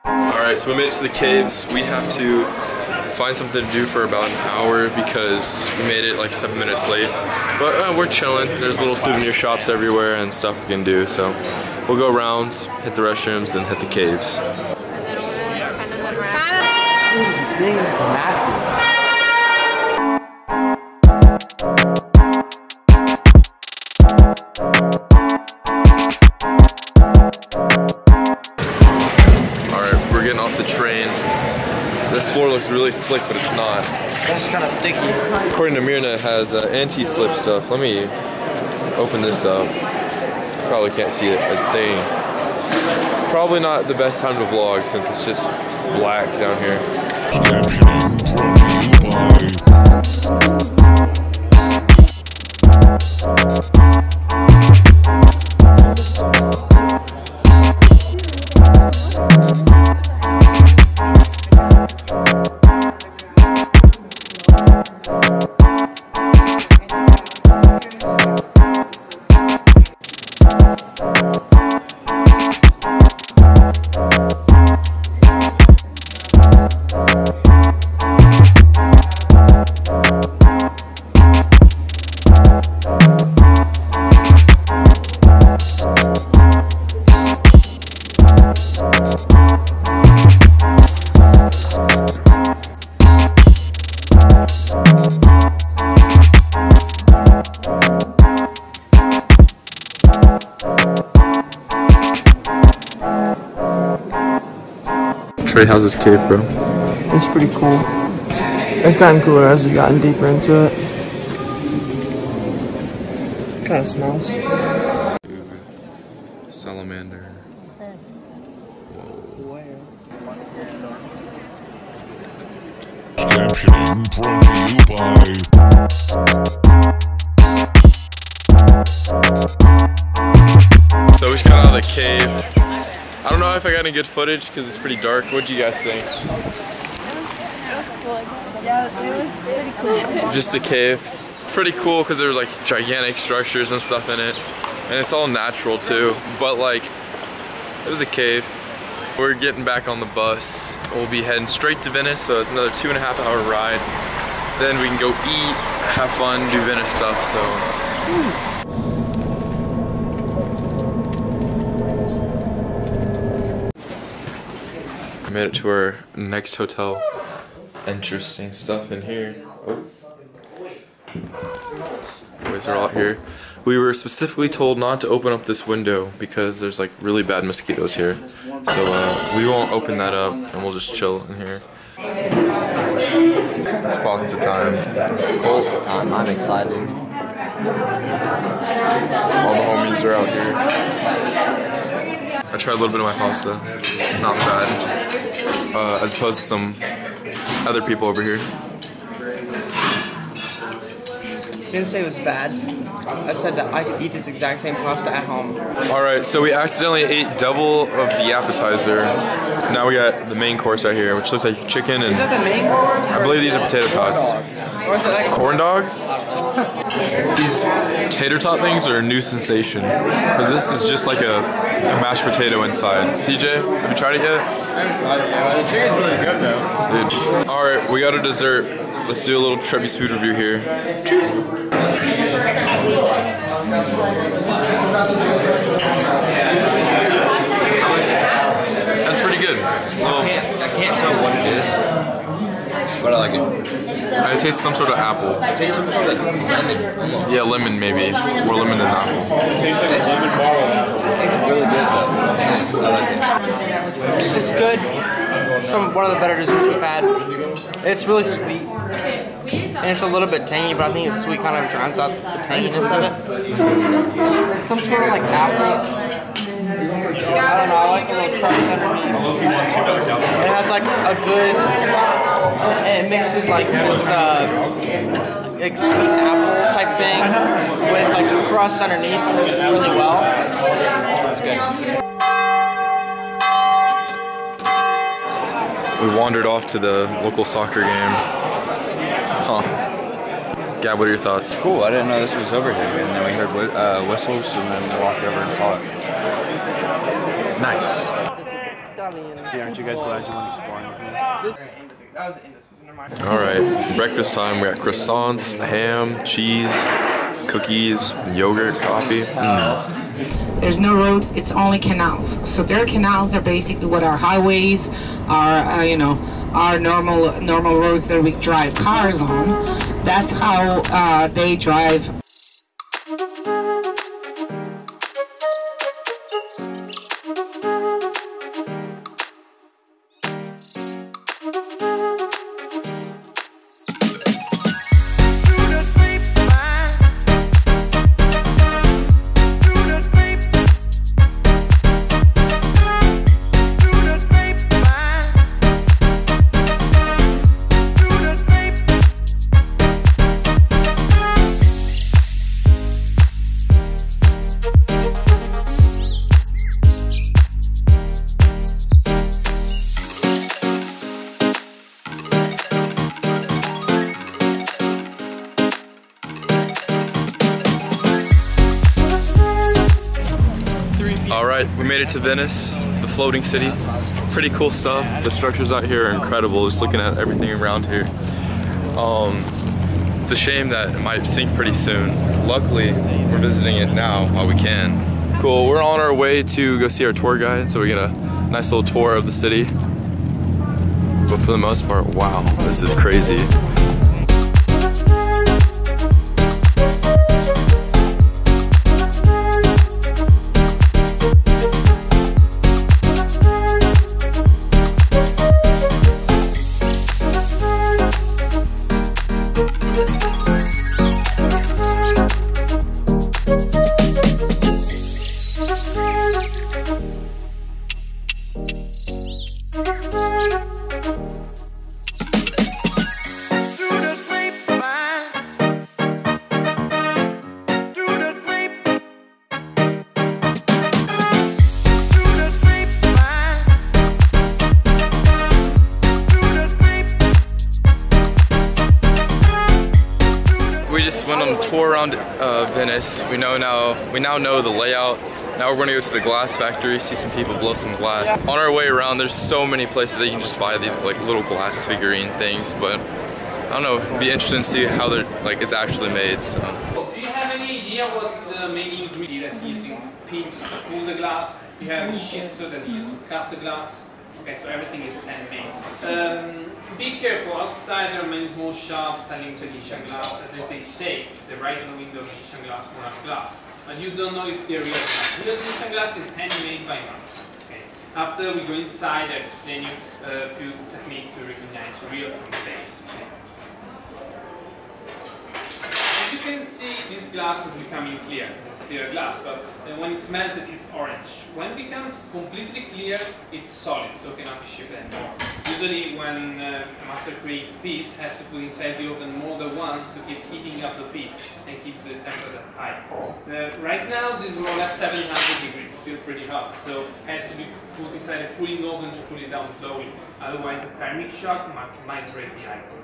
Alright, so we made it to the caves. We have to find something to do for about an hour because we made it like seven minutes late. But uh, we're chilling. There's little souvenir shops everywhere and stuff we can do. So we'll go around, hit the restrooms, then hit the caves. Alright, we're getting off the train. This floor looks really slick, but it's not. It's kind of sticky. According to Mirna, it has uh, anti-slip stuff. Let me open this up. Probably can't see it, a thing. Probably not the best time to vlog since it's just black down here. How's this cave, bro? It's pretty cool. It's gotten cooler as we've gotten deeper into it. Kind of smells. Salamander. Captioning brought to you by So we just got out of the cave. I don't know if I got any good footage because it's pretty dark. What'd you guys think? It was cool. Yeah, it was pretty cool. Just a cave. Pretty cool because there's like gigantic structures and stuff in it. And it's all natural too. But like, it was a cave. We're getting back on the bus. We'll be heading straight to Venice, so it's another two and a half hour ride. Then we can go eat, have fun, do Venice stuff, so. Made it to our next hotel. Interesting stuff in here. Oh. Boys are all here. We were specifically told not to open up this window because there's like really bad mosquitoes here. So uh, we won't open that up and we'll just chill in here. It's pasta time. It's pasta time. I'm excited. All the homies are out here. I tried a little bit of my pasta. It's not bad. Uh, as opposed to some other people over here. Didn't say it was bad. I said that I could eat this exact same pasta at home. All right, so we accidentally ate double of the appetizer. Now we got the main course right here, which looks like chicken and Is that the main course? I believe these are potato tots. Or is it like Corn dogs? *laughs* These tater tot things are a new sensation. Because this is just like a, a mashed potato inside. CJ, have you tried it yet? Uh, the chicken's really good though. Dude. All right, we got a dessert. Let's do a little Trebby's food review here. That's pretty good. Well, I can't tell what it is, but I like it. I taste some sort of apple. It tastes some sort of like lemon. Yeah, lemon maybe. More lemon than apple. Tastes like lemon marmalade. It's really good though. Nice. I like it. It's good. Some one of the better desserts we've had. It's really sweet. And it's a little bit tangy, but I think it's sweet kind of drowns out the tanginess of it. It's some sort of like apple. I don't know, I like a little crust underneath. It has like a good, it mixes like this uh, like sweet apple type thing with like crust underneath really well. It's good. We wandered off to the local soccer game. Huh. Gab, what are your thoughts? Cool. I didn't know this was over here, and then we heard uh, whistles, and then we walked over and saw it. Nice. See, aren't you guys glad you went exploring with me? That was the end of the season, never mind. All right, breakfast time. We got croissants, ham, cheese, cookies, yogurt, coffee. Mm. There's no roads, it's only canals. So their canals are basically what our highways, our, uh, you know, our normal normal roads that we drive cars on. That's how uh, they drive Venice, the floating city. Pretty cool stuff. The structures out here are incredible. Just looking at everything around here. Um, it's a shame that it might sink pretty soon. Luckily, we're visiting it now while we can. Cool, we're on our way to go see our tour guide, so we get a nice little tour of the city. But for the most part, wow, this is crazy. We know now we now know the layout. Now we're gonna go to the glass factory, see some people blow some glass. On our way around, there's so many places that you can just buy these like little glass figurine things, but I don't know. It'd be interesting to see how they're like it's actually made. So. Do you have any idea what's the main ingredient that using? Paint to cool the glass. You have shiso that he used to cut the glass. Okay, so everything is handmade. Um, be careful, outside there are many small shops selling Venetian glass. As they say, they write on the window Venetian glass, Murano glass. But you don't know if they're real glass. Real Venetian glass is handmade by us. Okay. After we go inside, I'll explain you a few techniques to recognize real from fakes. Okay. As you can see, this glass is becoming clear. Clear glass, but when it's melted, it's orange. When it becomes completely clear, it's solid, so cannot be shipped anymore. Usually, when uh, a master create piece, has to put inside the oven more than once to keep heating up the piece and keep the temperature high. Uh, right now, this is more or less 700 degrees, still pretty hot, so has to be put inside a cooling oven to cool it down slowly. Otherwise, the thermic shock might, might break the item.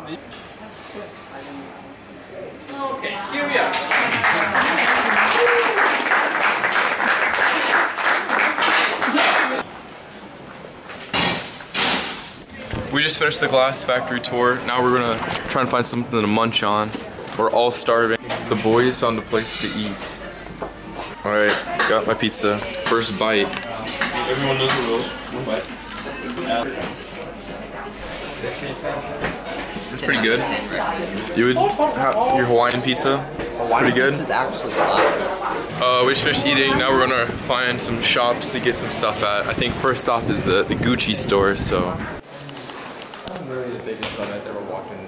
Okay, here we are. We just finished the glass factory tour. Now we're gonna try and find something to munch on. We're all starving. The boys found a place to eat. All right, got my pizza. First bite. Everyone knows the rules. One bite. It's pretty good. You would have your Hawaiian pizza? Pretty good. This is actually fire. Uh, we just finished eating. Now we're gonna find some shops to get some stuff at. I think first stop is the, the Gucci store. So. Literally the biggest bug I've ever walked in.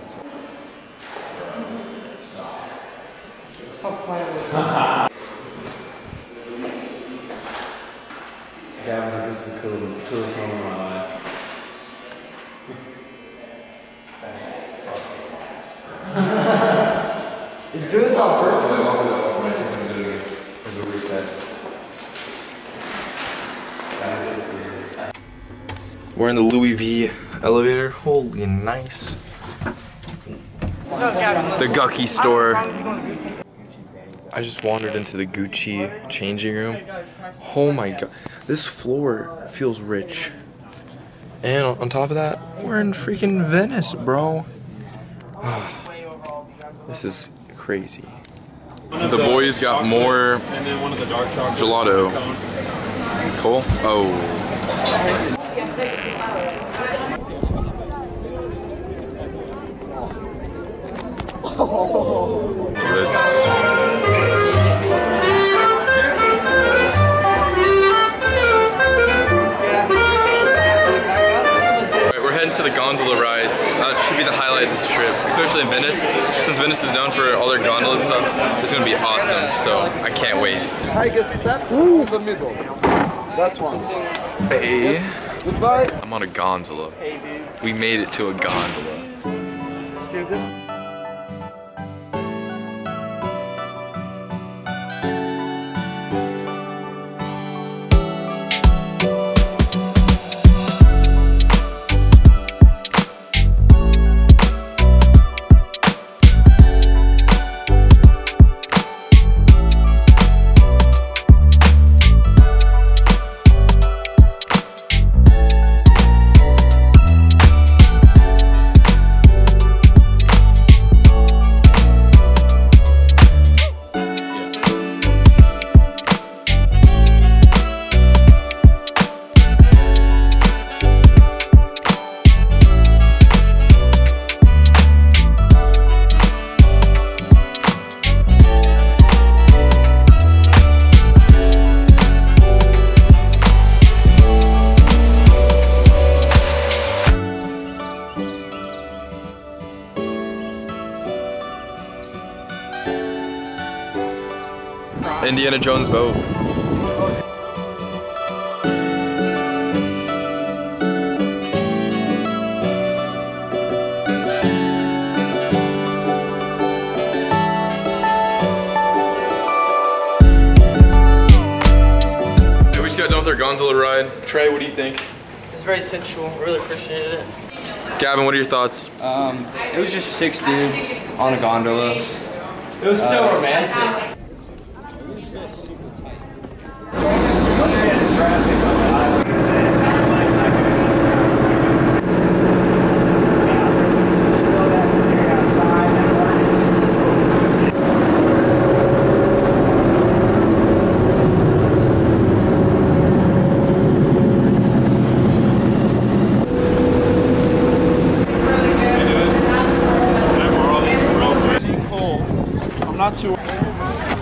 Yeah, I was like, this is the coolest, coolest moment of my life. *laughs* Doing this on purpose. We're in the Louis V elevator. Holy nice. The Gucky store. I just wandered into the Gucci changing room. Oh my god. This floor feels rich. And on top of that, we're in freaking Venice, bro. *sighs* Ah. This is crazy. The boys got more gelato. Cool. Oh. We're heading to the gondola rides. That should be the highlight of this especially in Venice. Since Venice is known for all their gondolas and stuff, this is gonna be awesome. So I can't wait. Highest step in the middle. That one. Hey. Goodbye. I'm on a gondola. Hey. We made it to a gondola. Jones boat. We just got done with our gondola ride. Trey, what do you think? It's very sensual. Really appreciated it. Gavin, what are your thoughts? Um, it was just six dudes on a gondola. It was so Uh, romantic.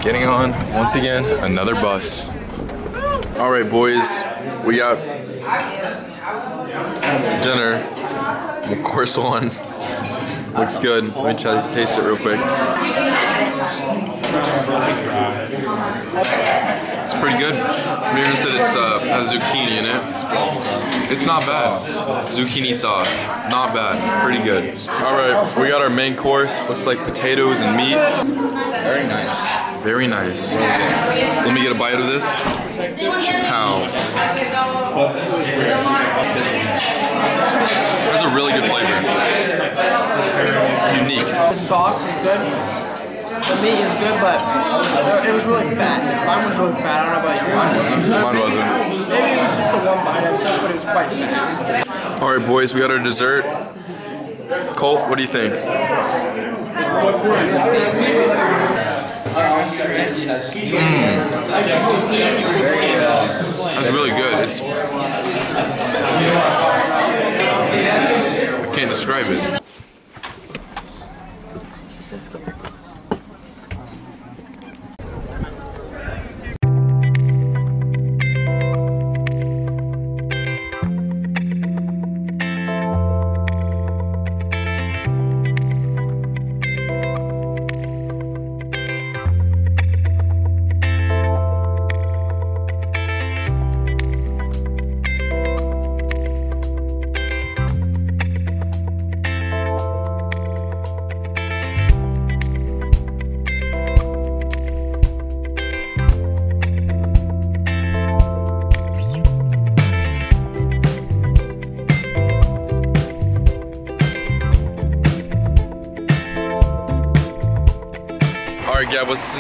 Getting on, once again, another bus. All right, boys, we got dinner. Of course, one. Looks good. Let me try to taste it real quick. It's pretty good. Miriam said it's uh, has zucchini in it. It's not bad. Zucchini sauce, not bad. Pretty good. All right, we got our main course. Looks like potatoes and meat. Very nice. Very nice. Let me get a bite of this. How? Has a really good flavor. Unique. The sauce is good. The meat is good, but it was really fat. Mine was really fat. I don't know about yours. Mine wasn't. Maybe it was just the one bite I took, but it was quite fat. All right, boys, we got our dessert. Colt, what do you think? That's really good. It's, I can't describe it.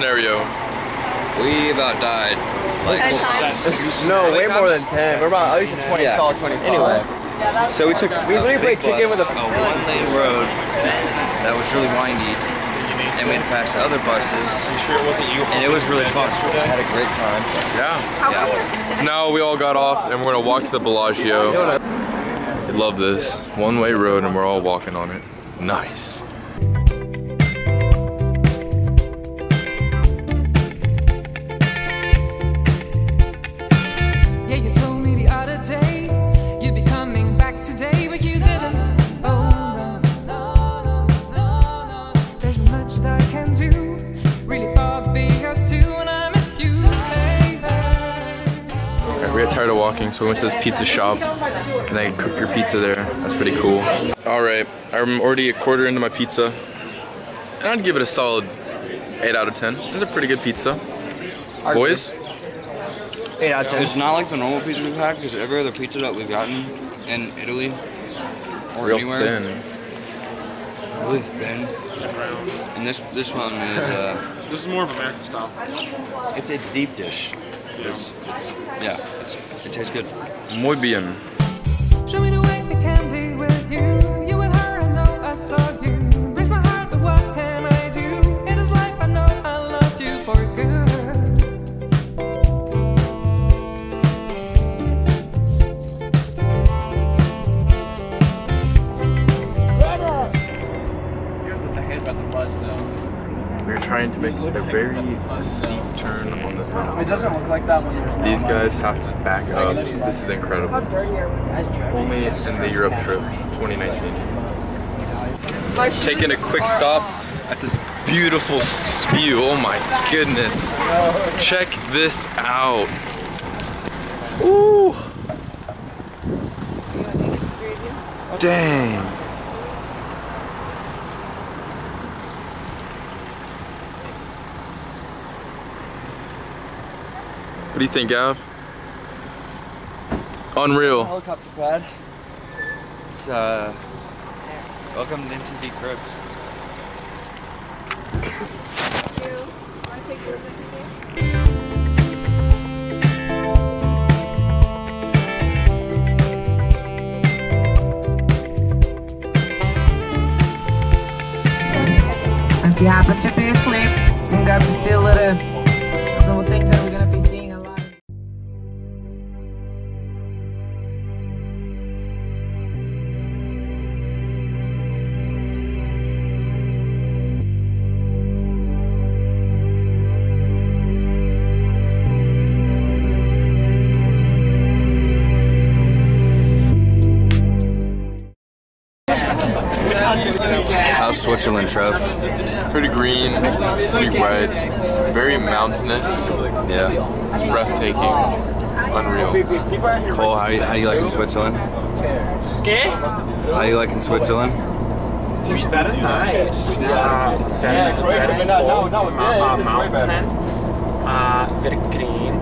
Scenario? We about died. Like, *laughs* No, way more than 10. We're about at least 20, Yeah. solid 25. Anyway. So we took We literally played chicken with a- oh, a one-lane road that was really windy, and we had to pass the other buses. And it was really fun. I had a great time. Yeah. Yeah. So now we all got off and we're gonna walk to the Bellagio. I love this. One-way road and we're all walking on it. Nice. Walking, so we went to this pizza shop and they cook your pizza there. That's pretty cool. All right, I'm already a quarter into my pizza. And I'd give it a solid 8 out of 10. It's a pretty good pizza. Boys? 8 out of 10. It's not like the normal pizza we've had, because every other pizza that we've gotten in Italy or Real anywhere, thin. really thin. And this this one is uh, This is more of American style. it's it's deep dish. It's it's yeah, it's it tastes good. Muy bien. Trying to make a very steep turn on this mountain. It doesn't look like that when you're These guys have to back up. This is incredible. Only in the Europe trip 2019. Taking a quick stop at this beautiful s- view. Oh my goodness. Check this out. Ooh. Dang. Do you think, Gav? Unreal. Helicopter pad. It's uh, welcome to MTV Cribs. If you happen to be asleep and got to see a little some of the things Switzerland, Trev? Pretty green, pretty wet, very mountainous. Yeah. It's breathtaking, unreal. Cole, how you, how you liking Switzerland? ¿Qué? How do you liking Switzerland? Very nice. Uh, very, very cold. Uh, mountain. Uh, very green.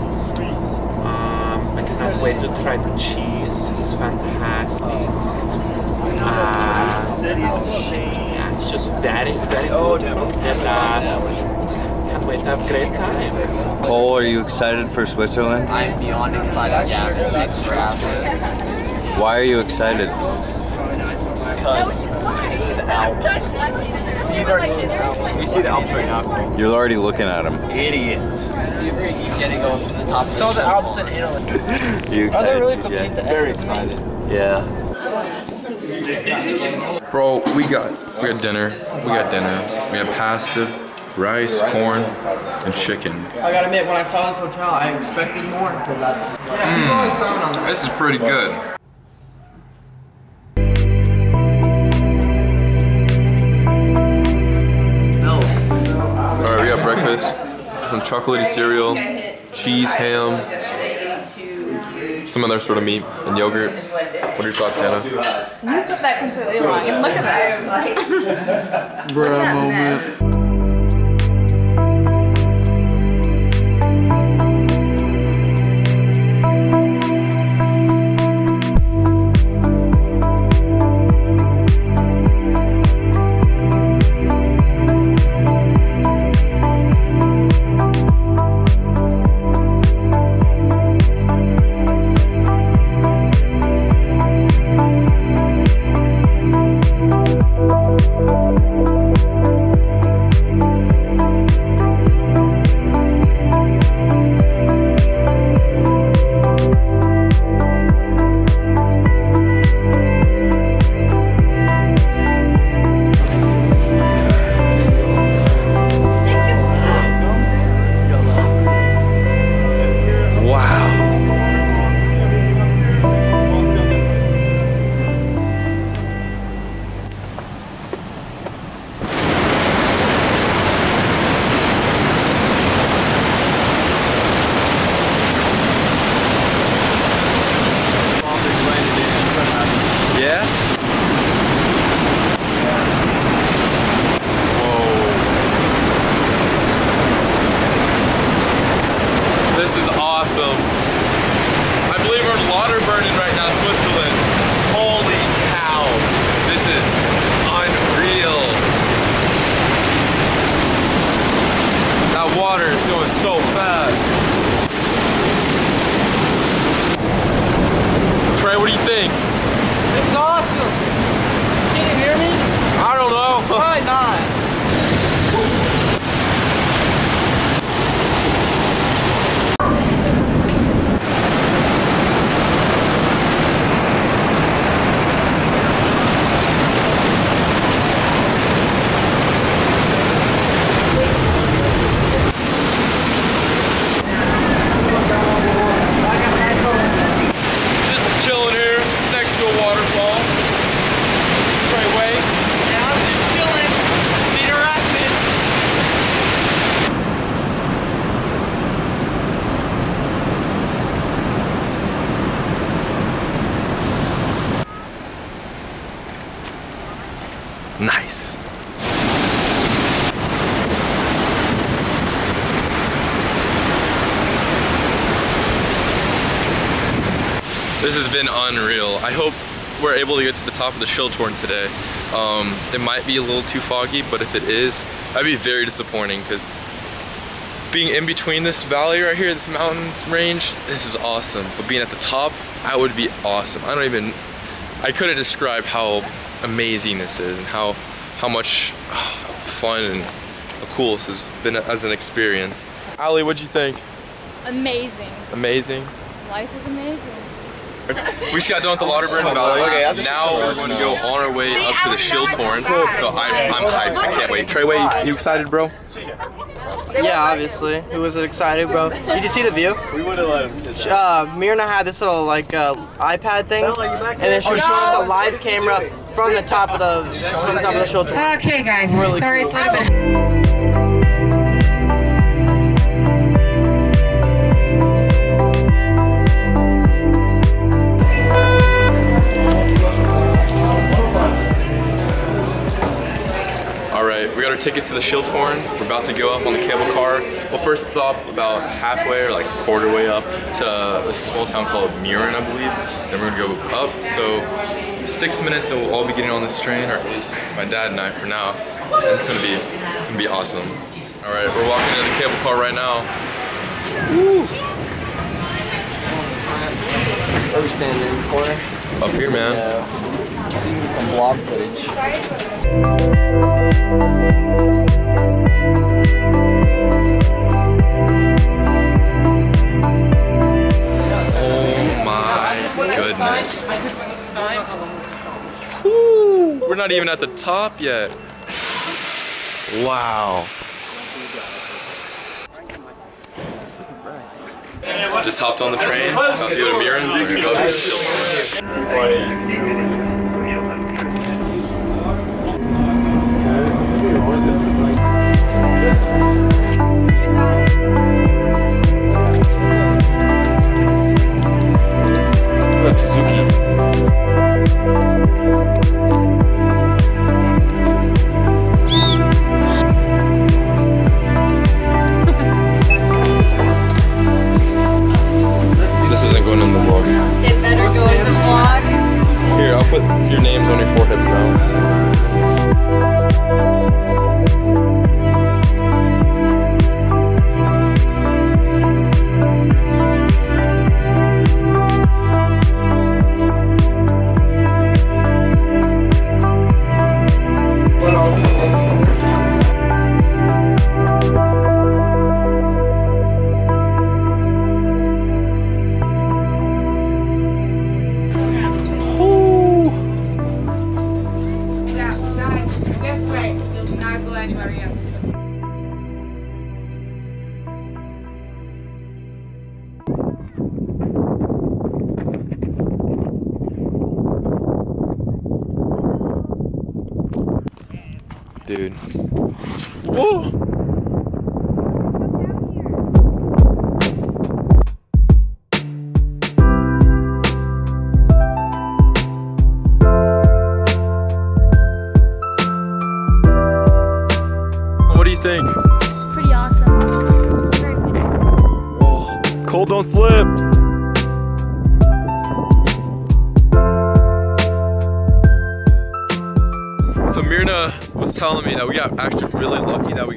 Um, I cannot wait to try the cheese. It's fantastic. Uh, yeah, it's just very, very beautiful. And uh, just can't wait to have a great time. Cole, are you excited for Switzerland? I'm beyond excited, Gavin. Thanks for asking. Why are you excited? Because it's see the Alps. You've already seen the Alps. We see the Alps right now. You're already looking at them. Idiot. You get to go up to the top. Saw the Alps in Italy. *laughs* You Are they excited, really CJ? the Very excited. Yeah. *laughs* Bro, we got we got dinner. We got dinner. We got pasta, rice, corn, and chicken. I gotta admit, when I saw this hotel, I expected more. Yeah, people always on that. This is pretty good. Alright, we got breakfast. Some chocolatey cereal, cheese, ham, some other sort of meat, and yogurt. What are your thoughts, Hannah? You put that completely wrong. And look at that. Bruh moment. Able to get to the top of the Schilthorn today. Um, it might be a little too foggy, but if it is, that'd be very disappointing because being in between this valley right here, this mountain range, this is awesome. But being at the top, that would be awesome. I don't even, I couldn't describe how amazing this is and how, how much uh, fun and cool this has been as an experience. Ali, what'd you think? Amazing. Amazing. Life is amazing. We just got done with the Lauterbrunnen Valley. Now we're going to go on our way up to the Schilthorn. So I'm, I'm hyped. I can't wait. Treyway, you excited, bro? Yeah, obviously. Who was it excited, bro? Did you see the view? We would have let him sit Uh, Mirna had this little like uh, iPad thing, and then she was showing us a live camera from the top of the from the top of the shoulder. Okay, guys. Really Sorry, cool. it's a little bit. Tickets to the Schilthorn. We're about to go up on the cable car. We'll first stop about halfway or like quarter way up to a small town called Mürren, I believe. Then we're gonna go up. So six minutes and we'll all be getting on this train, or at least my dad and I for now. And it's gonna be, gonna be awesome. All right, we're walking to the cable car right now. Where are we standing in the corner? Up here, man. Yeah. So you some vlog footage. Oh my goodness. Woo, we're not even at the top yet. Wow. Just hopped on the train, about to go to Mürren, go to Schilthorn. What a Suzuki. This isn't going in the vlog. It better go in the vlog. Here, I'll put your names on your foreheads now.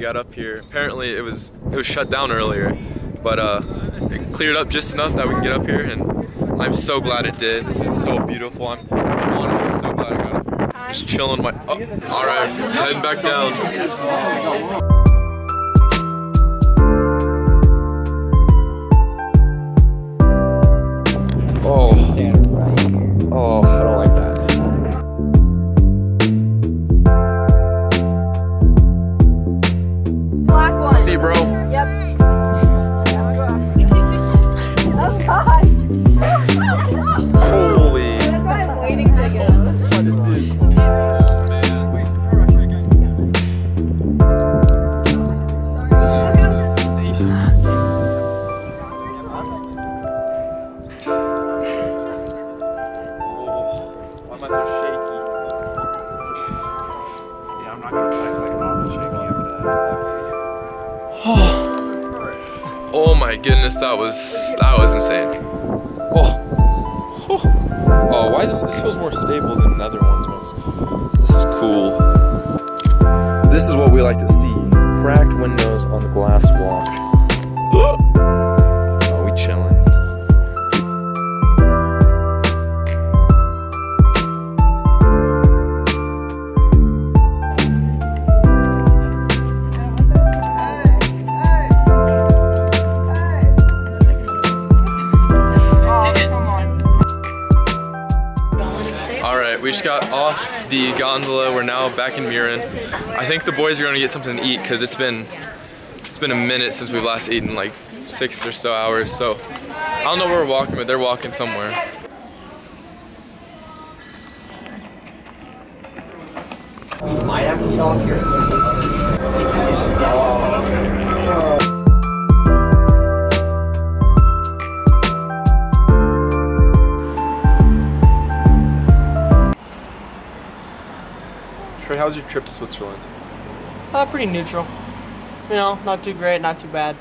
Got up here. Apparently it was it was shut down earlier, but uh, it cleared up just enough that we can get up here, and I'm so glad it did. This is so beautiful. I'm honestly so glad I got up here. Just chilling my. Oh, all right, heading back down. Because it's been it's been a minute since we've last eaten, like six or so hours. So I don't know where we're walking, but they're walking somewhere. Might have to here. Trey, how was your trip to Switzerland? Uh, pretty neutral. You know, not too great, not too bad.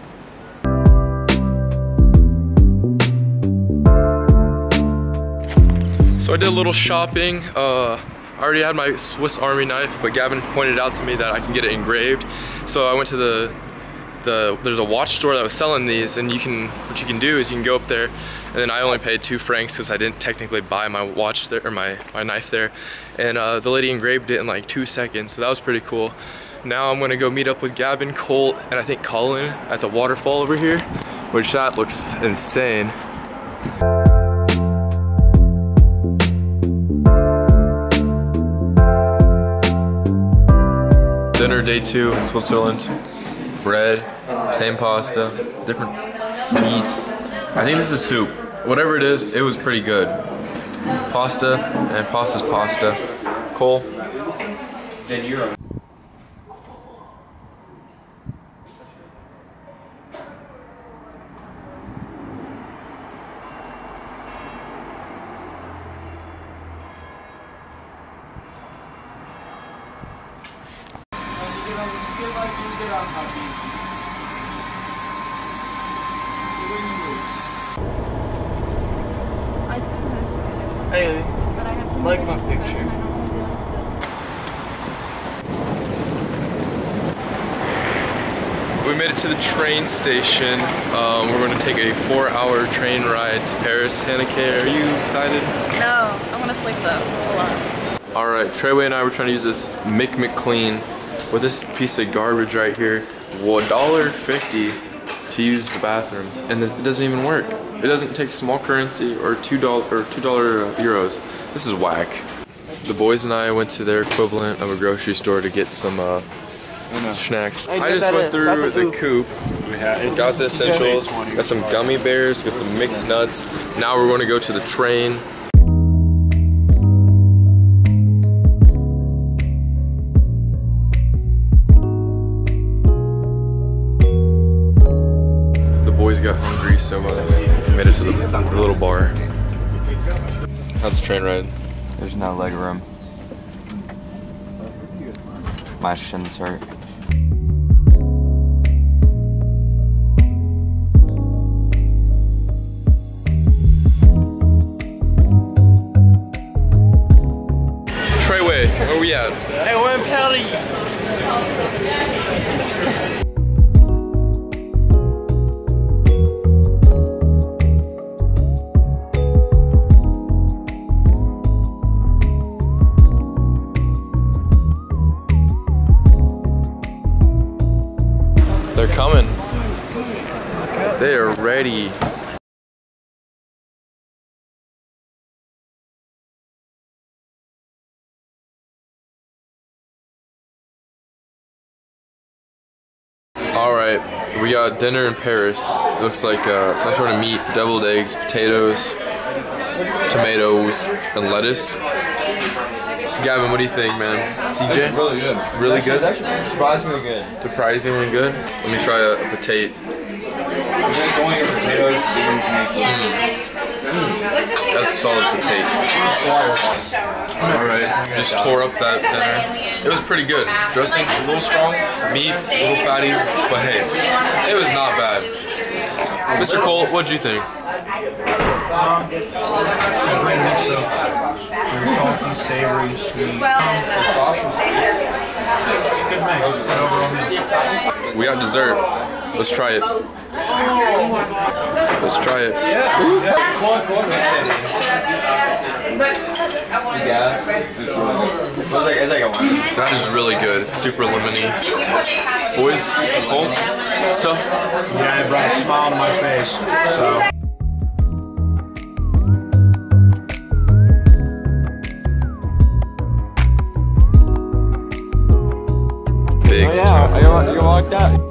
So I did a little shopping. Uh, I already had my Swiss Army knife, but Gavin pointed out to me that I can get it engraved. So I went to the the there's a watch store that was selling these, and you can what you can do is you can go up there, and then I only paid two francs because I didn't technically buy my watch there or my my knife there, and uh, the lady engraved it in like two seconds, so that was pretty cool. Now I'm gonna go meet up with Gavin, Colt, and I think Colin at the waterfall over here, which that looks insane. Dinner day two in Switzerland. Bread, same pasta, different meats. I think this is soup. Whatever it is, it was pretty good. Pasta, and pasta's pasta. Cole? Then you're We made it to the train station. Um, we're going to take a four-hour train ride to Paris. Hannah Hanneke, are you excited? No, I want to sleep though, a lot. All right, Treyway and I were trying to use this Mick McLean with this piece of garbage right here. $1.50 to use the bathroom, and it doesn't even work. It doesn't take small currency or two dollar or two dollar euros. This is whack. The boys and I went to their equivalent of a grocery store to get some uh, snacks. Hey, I just went in. through That's a the coop. Got the essentials. Got some gummy bears. Got some mixed nuts. Now we're going to go to the train. The boys got hungry, so uh, we made it to the, the little bar. How's the train ride? There's no leg room. My shins hurt. Treyway, where we? Hey, we're in Paris. They're coming. They are ready. Got dinner in Paris. It looks like uh, some sort of meat, deviled eggs, potatoes, tomatoes, and lettuce. Gavin, what do you think, man? CJ? really good. Really good? surprisingly good. Surprisingly good. Let me try a, a potato. Going in potatoes, you're going to make That's solid potato. All right, just tore up that dinner. It was pretty good. Dressing a little strong, meat a little fatty, but hey, it was not bad. Mr. Cole, what'd you think? Um, great mix of very salty, savory, sweet. The sauce just good mix. Good overall meal. We got dessert. Let's try it. Let's try it. That is really good. It's super lemony. Boys, Cole, so Yeah, it brought a smile to my face. So. big. Oh yeah, you want, you that?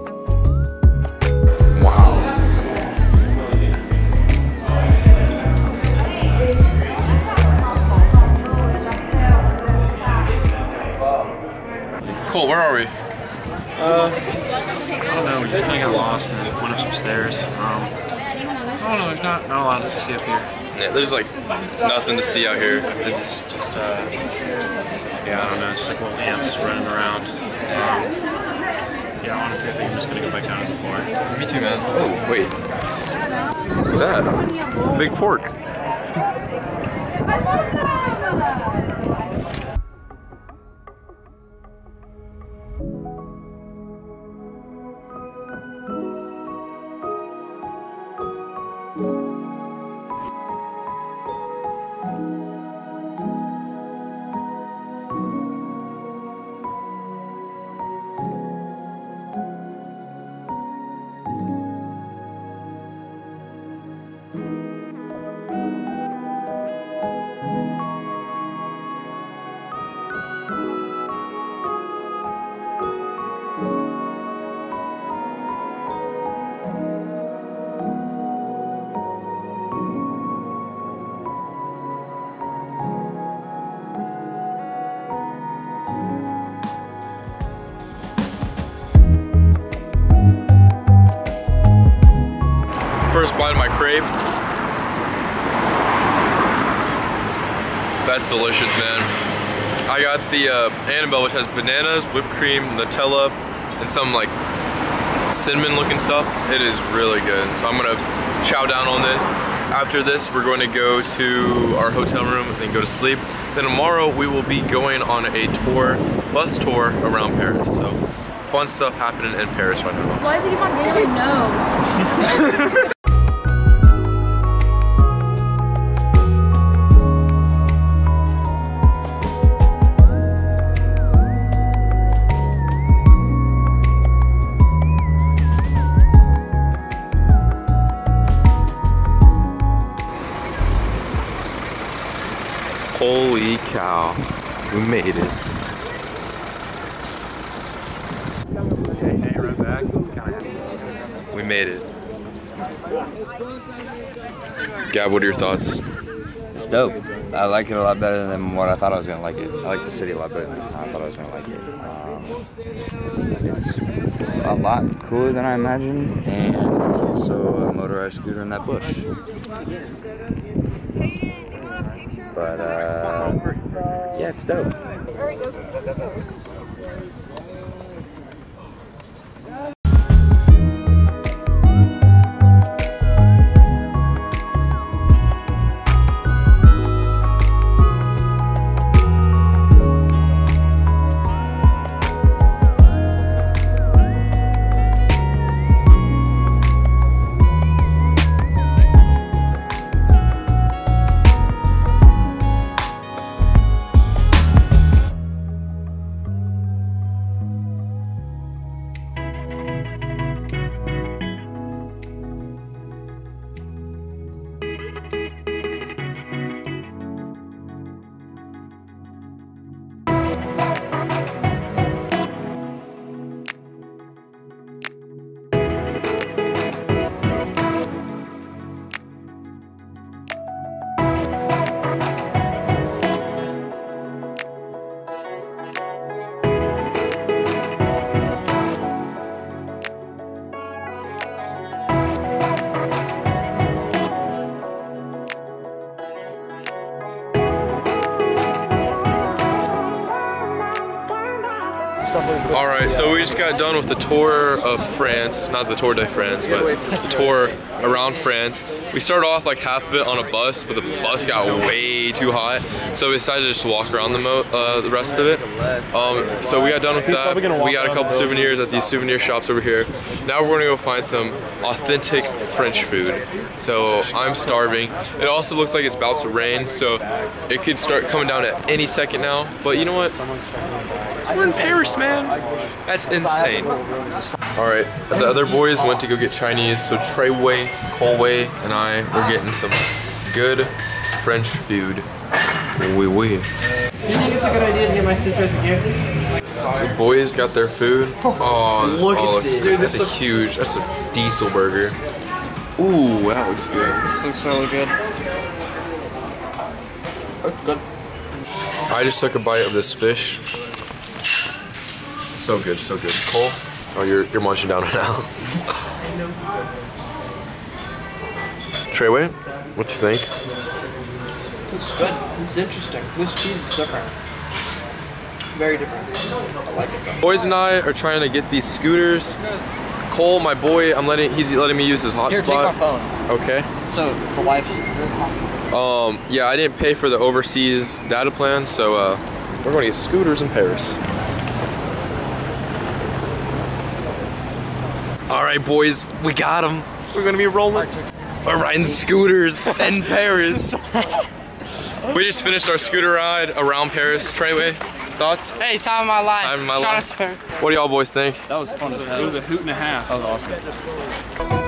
Cole, where are we? Uh, I don't know. We just kind of got lost and went up some stairs. Um, I don't know. There's not not a lot to see up here. Yeah, there's like nothing to see out here. It's just uh, yeah, I don't know. Just like little ants running around. Um, yeah, honestly, I think I'm just gonna go back down to the floor. Me too, man. Oh, wait. What's that? Big fork. Got the uh, Annabelle, which has bananas, whipped cream, Nutella, and some like cinnamon looking stuff. It is really good. So I'm gonna chow down on this. After this, we're going to go to our hotel room and then go to sleep. Then tomorrow we will be going on a tour, bus tour around Paris. So fun stuff happening in Paris right now. Why did you want to know? *laughs* we made it. We made it. Gab, what are your thoughts? It's dope. I like it a lot better than what I thought I was gonna like it. I like the city a lot better than I thought I was gonna like it. Um, it's a lot cooler than I imagined, and there's also a motorized scooter in that bush. But uh, yeah, it's dope. Right, so we just got done with the tour of France, not the Tour de France, but the tour around France. We started off like half of it on a bus, but the bus got way too hot, so we decided to just walk around the mo uh, the rest of it. Um, so we got done with that. probably gonna walk We got a couple souvenirs at these souvenir shops over here. Now we're gonna go find some authentic French food. So I'm starving. It also looks like it's about to rain, so it could start coming down at any second now. But you know what? We're in Paris, man. That's insane. All right, the other boys went to go get Chinese, so Treyway, Colway, and I were getting some good French food. Oui, oui. Do you think it's a good idea to get my sister as a gift? The boys got their food. Oh, oh this Look all at oh, looks this. good. Dude, That's this a looks- huge, that's a diesel burger. Ooh, that looks good. This looks really good. Looks good. I just took a bite of this fish. So good, so good. Cole? Oh, you're, you're munching down it now. Treyway, what you think? It's good. It's interesting. This cheese is different. Very different. I like it though. Boys and I are trying to get these scooters. Cole, my boy, I'm letting he's letting me use his hotspot. Here, take my phone. Okay. So the wife's. Um, yeah, I didn't pay for the overseas data plan, so uh, we're going to get scooters in Paris. All right, boys, we got them. We're gonna be rolling. We're riding scooters in Paris. *laughs* we just finished our scooter ride around Paris. Treyway, thoughts? Hey, time of my life. Time of my Shout life. out to Paris. What do y'all boys think? That was fun as hell. It was a hoot and a half. That was awesome.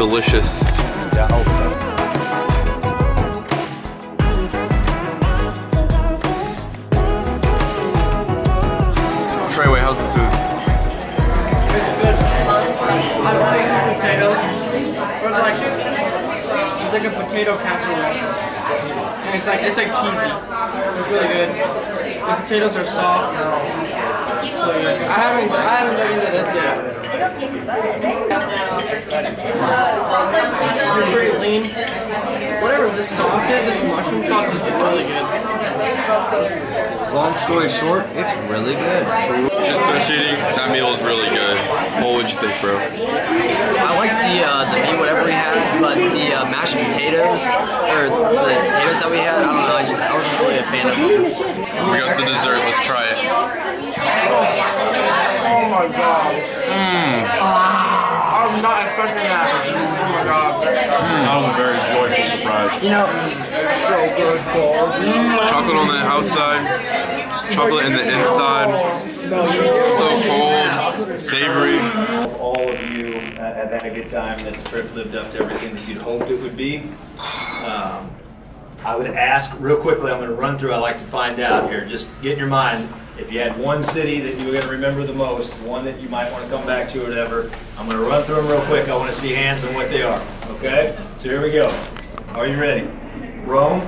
Delicious. Treyway, how's the food? It's good. I like potatoes. But it's like it's like a potato casserole. And it's like it's like cheesy. It's really good. The potatoes are soft. So good. I haven't I haven't dug into this yet. You're pretty lean. Whatever this sauce is, this mushroom sauce is really good. Long story short, it's really good. Just finished eating. That meal is really good. Cole, what'd you think, bro? I like the uh, the meat, whatever we had, but the uh, mashed potatoes or the potatoes that we had, I don't know. I just I wasn't really a fan of them. We got the dessert. Let's try it. Oh my god. Mmm. I'm that. Oh my god. That was a very joyful surprise. You know, so good, Cole. Chocolate on the outside, chocolate in the inside. So cold, savory. all of you uh, have had a good time, that the trip lived up to everything that you'd hoped it would be. Um, I would ask real quickly, I'm going to run through, I like to find out here, just get in your mind, if you had one city that you were going to remember the most, one that you might want to come back to or whatever, I'm going to run through them real quick. I want to see hands on what they are. Okay? So here we go. Are you ready? Rome?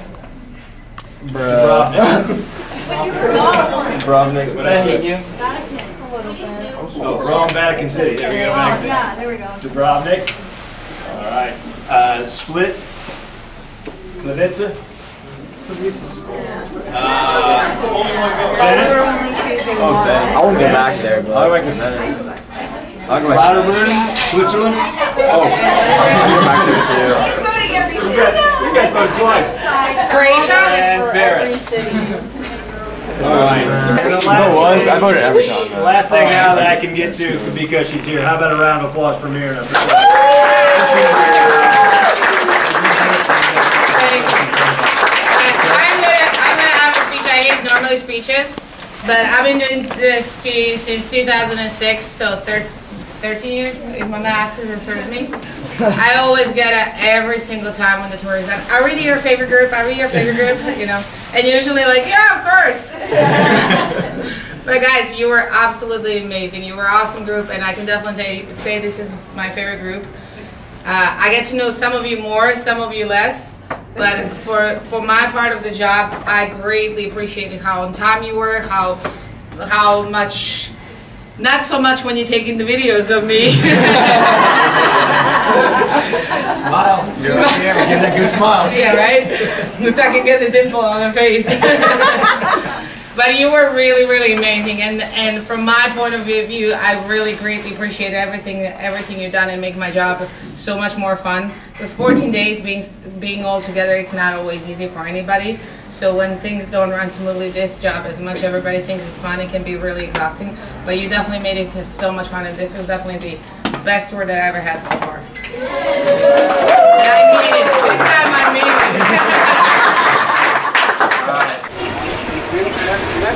Dubrovnik. Dubrovnik. What else? Oh, Rome, Vatican City. There we go. Vatican Yeah, there we go. Dubrovnik. All right. Uh, Split. Plitvice. Uh, Venice. I won't go back there, but I like it. I'll go back Lauterbrunnen, Switzerland. Oh, I'll go back there too. You got, you got voted twice. Croatia And Paris. All right. And the vote last once, thing- I voted every time, though. Last thing now that I can get to, because she's here. How about a round of applause for Mira? I'm gonna, I'm gonna have a speech. Speeches, but I've been doing this to, since 2006, so thir 13 years, if my math is serves me. *laughs* I always get it every single time when the tour is done. Are we your favorite group? Are we your favorite group? *laughs* You know, and usually like, yeah, of course. *laughs* But guys, you were absolutely amazing. You were an awesome group, and I can definitely say- say this is my favorite group. Uh, I get to know some of you more, some of you less. But for for my part of the job, I greatly appreciated how on time you were, how how much. Not so much when you're taking the videos of me. *laughs* Smile. Yeah, give that good smile. Yeah, right? So I can get the dimple on her face. *laughs* but you were really, really amazing. And and from my point of view, I really greatly appreciate everything everything you've done and make my job so much more fun. Because 14 days being being all together, it's not always easy for anybody. So when things don't run smoothly, this job, as much everybody thinks it's fun, it can be really exhausting. But you definitely made it so much fun, and this was definitely the best tour that I ever had so far. I mean it. This time I mean it.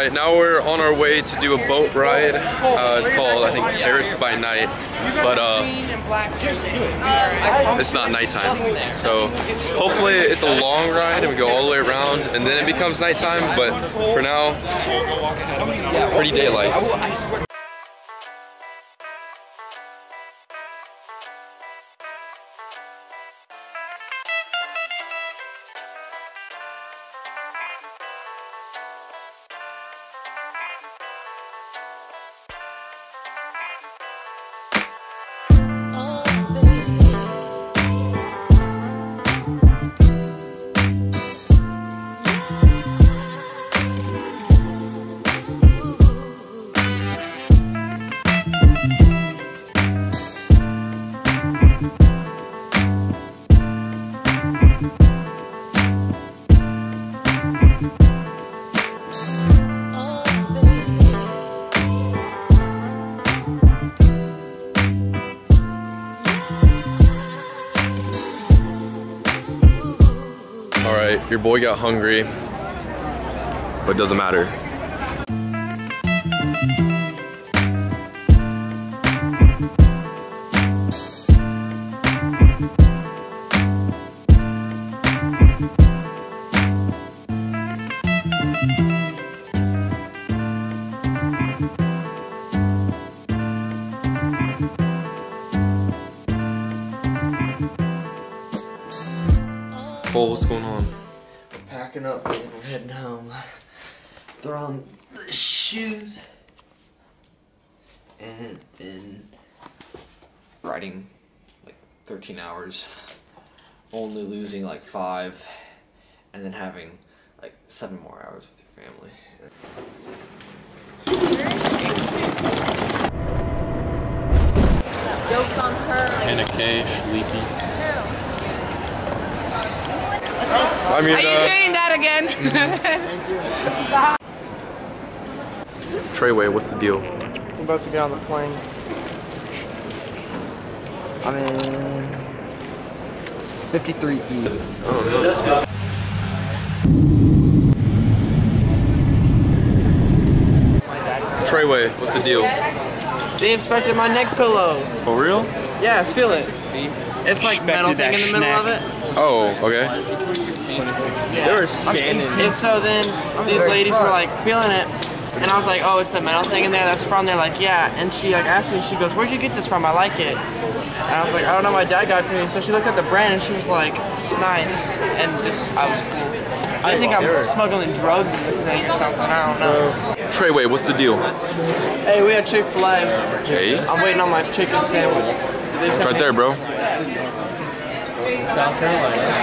Right, now we're on our way to do a boat ride. Uh, it's called, I think, Paris by Night, but uh, it's not nighttime. So hopefully it's a long ride and we go all the way around and then it becomes nighttime. But for now, pretty daylight. Your boy got hungry, but it doesn't matter. Five. And then having like seven more hours with your family. Jokes on her. Hannah K, sleepy. I mean, Are you uh, doing that again? *laughs* Treyway, what's the deal? I'm about to get on the plane. I'm in 53E. Oh, Treyway, what's the deal? They inspected my neck pillow. For real? Yeah, feel it. It's like metal thing in the middle of it. Oh, okay. Yeah. They were scanning. And so then these ladies were like feeling it. And I was like, oh, it's the metal thing in there that's from. They're like, yeah. And she like asked me, she goes, where'd you get this from? I like it. And I was like, I don't know, my dad got it to me. So she looked at the brand and she was like, nice. And just, I was cool. I think I'm smuggling drugs in this thing or something. I don't know. Treyway, what's the deal? Hey, we had Chick Fil A. Hey. I'm waiting on my chicken sandwich. Did It's right there, bro. South Carolina.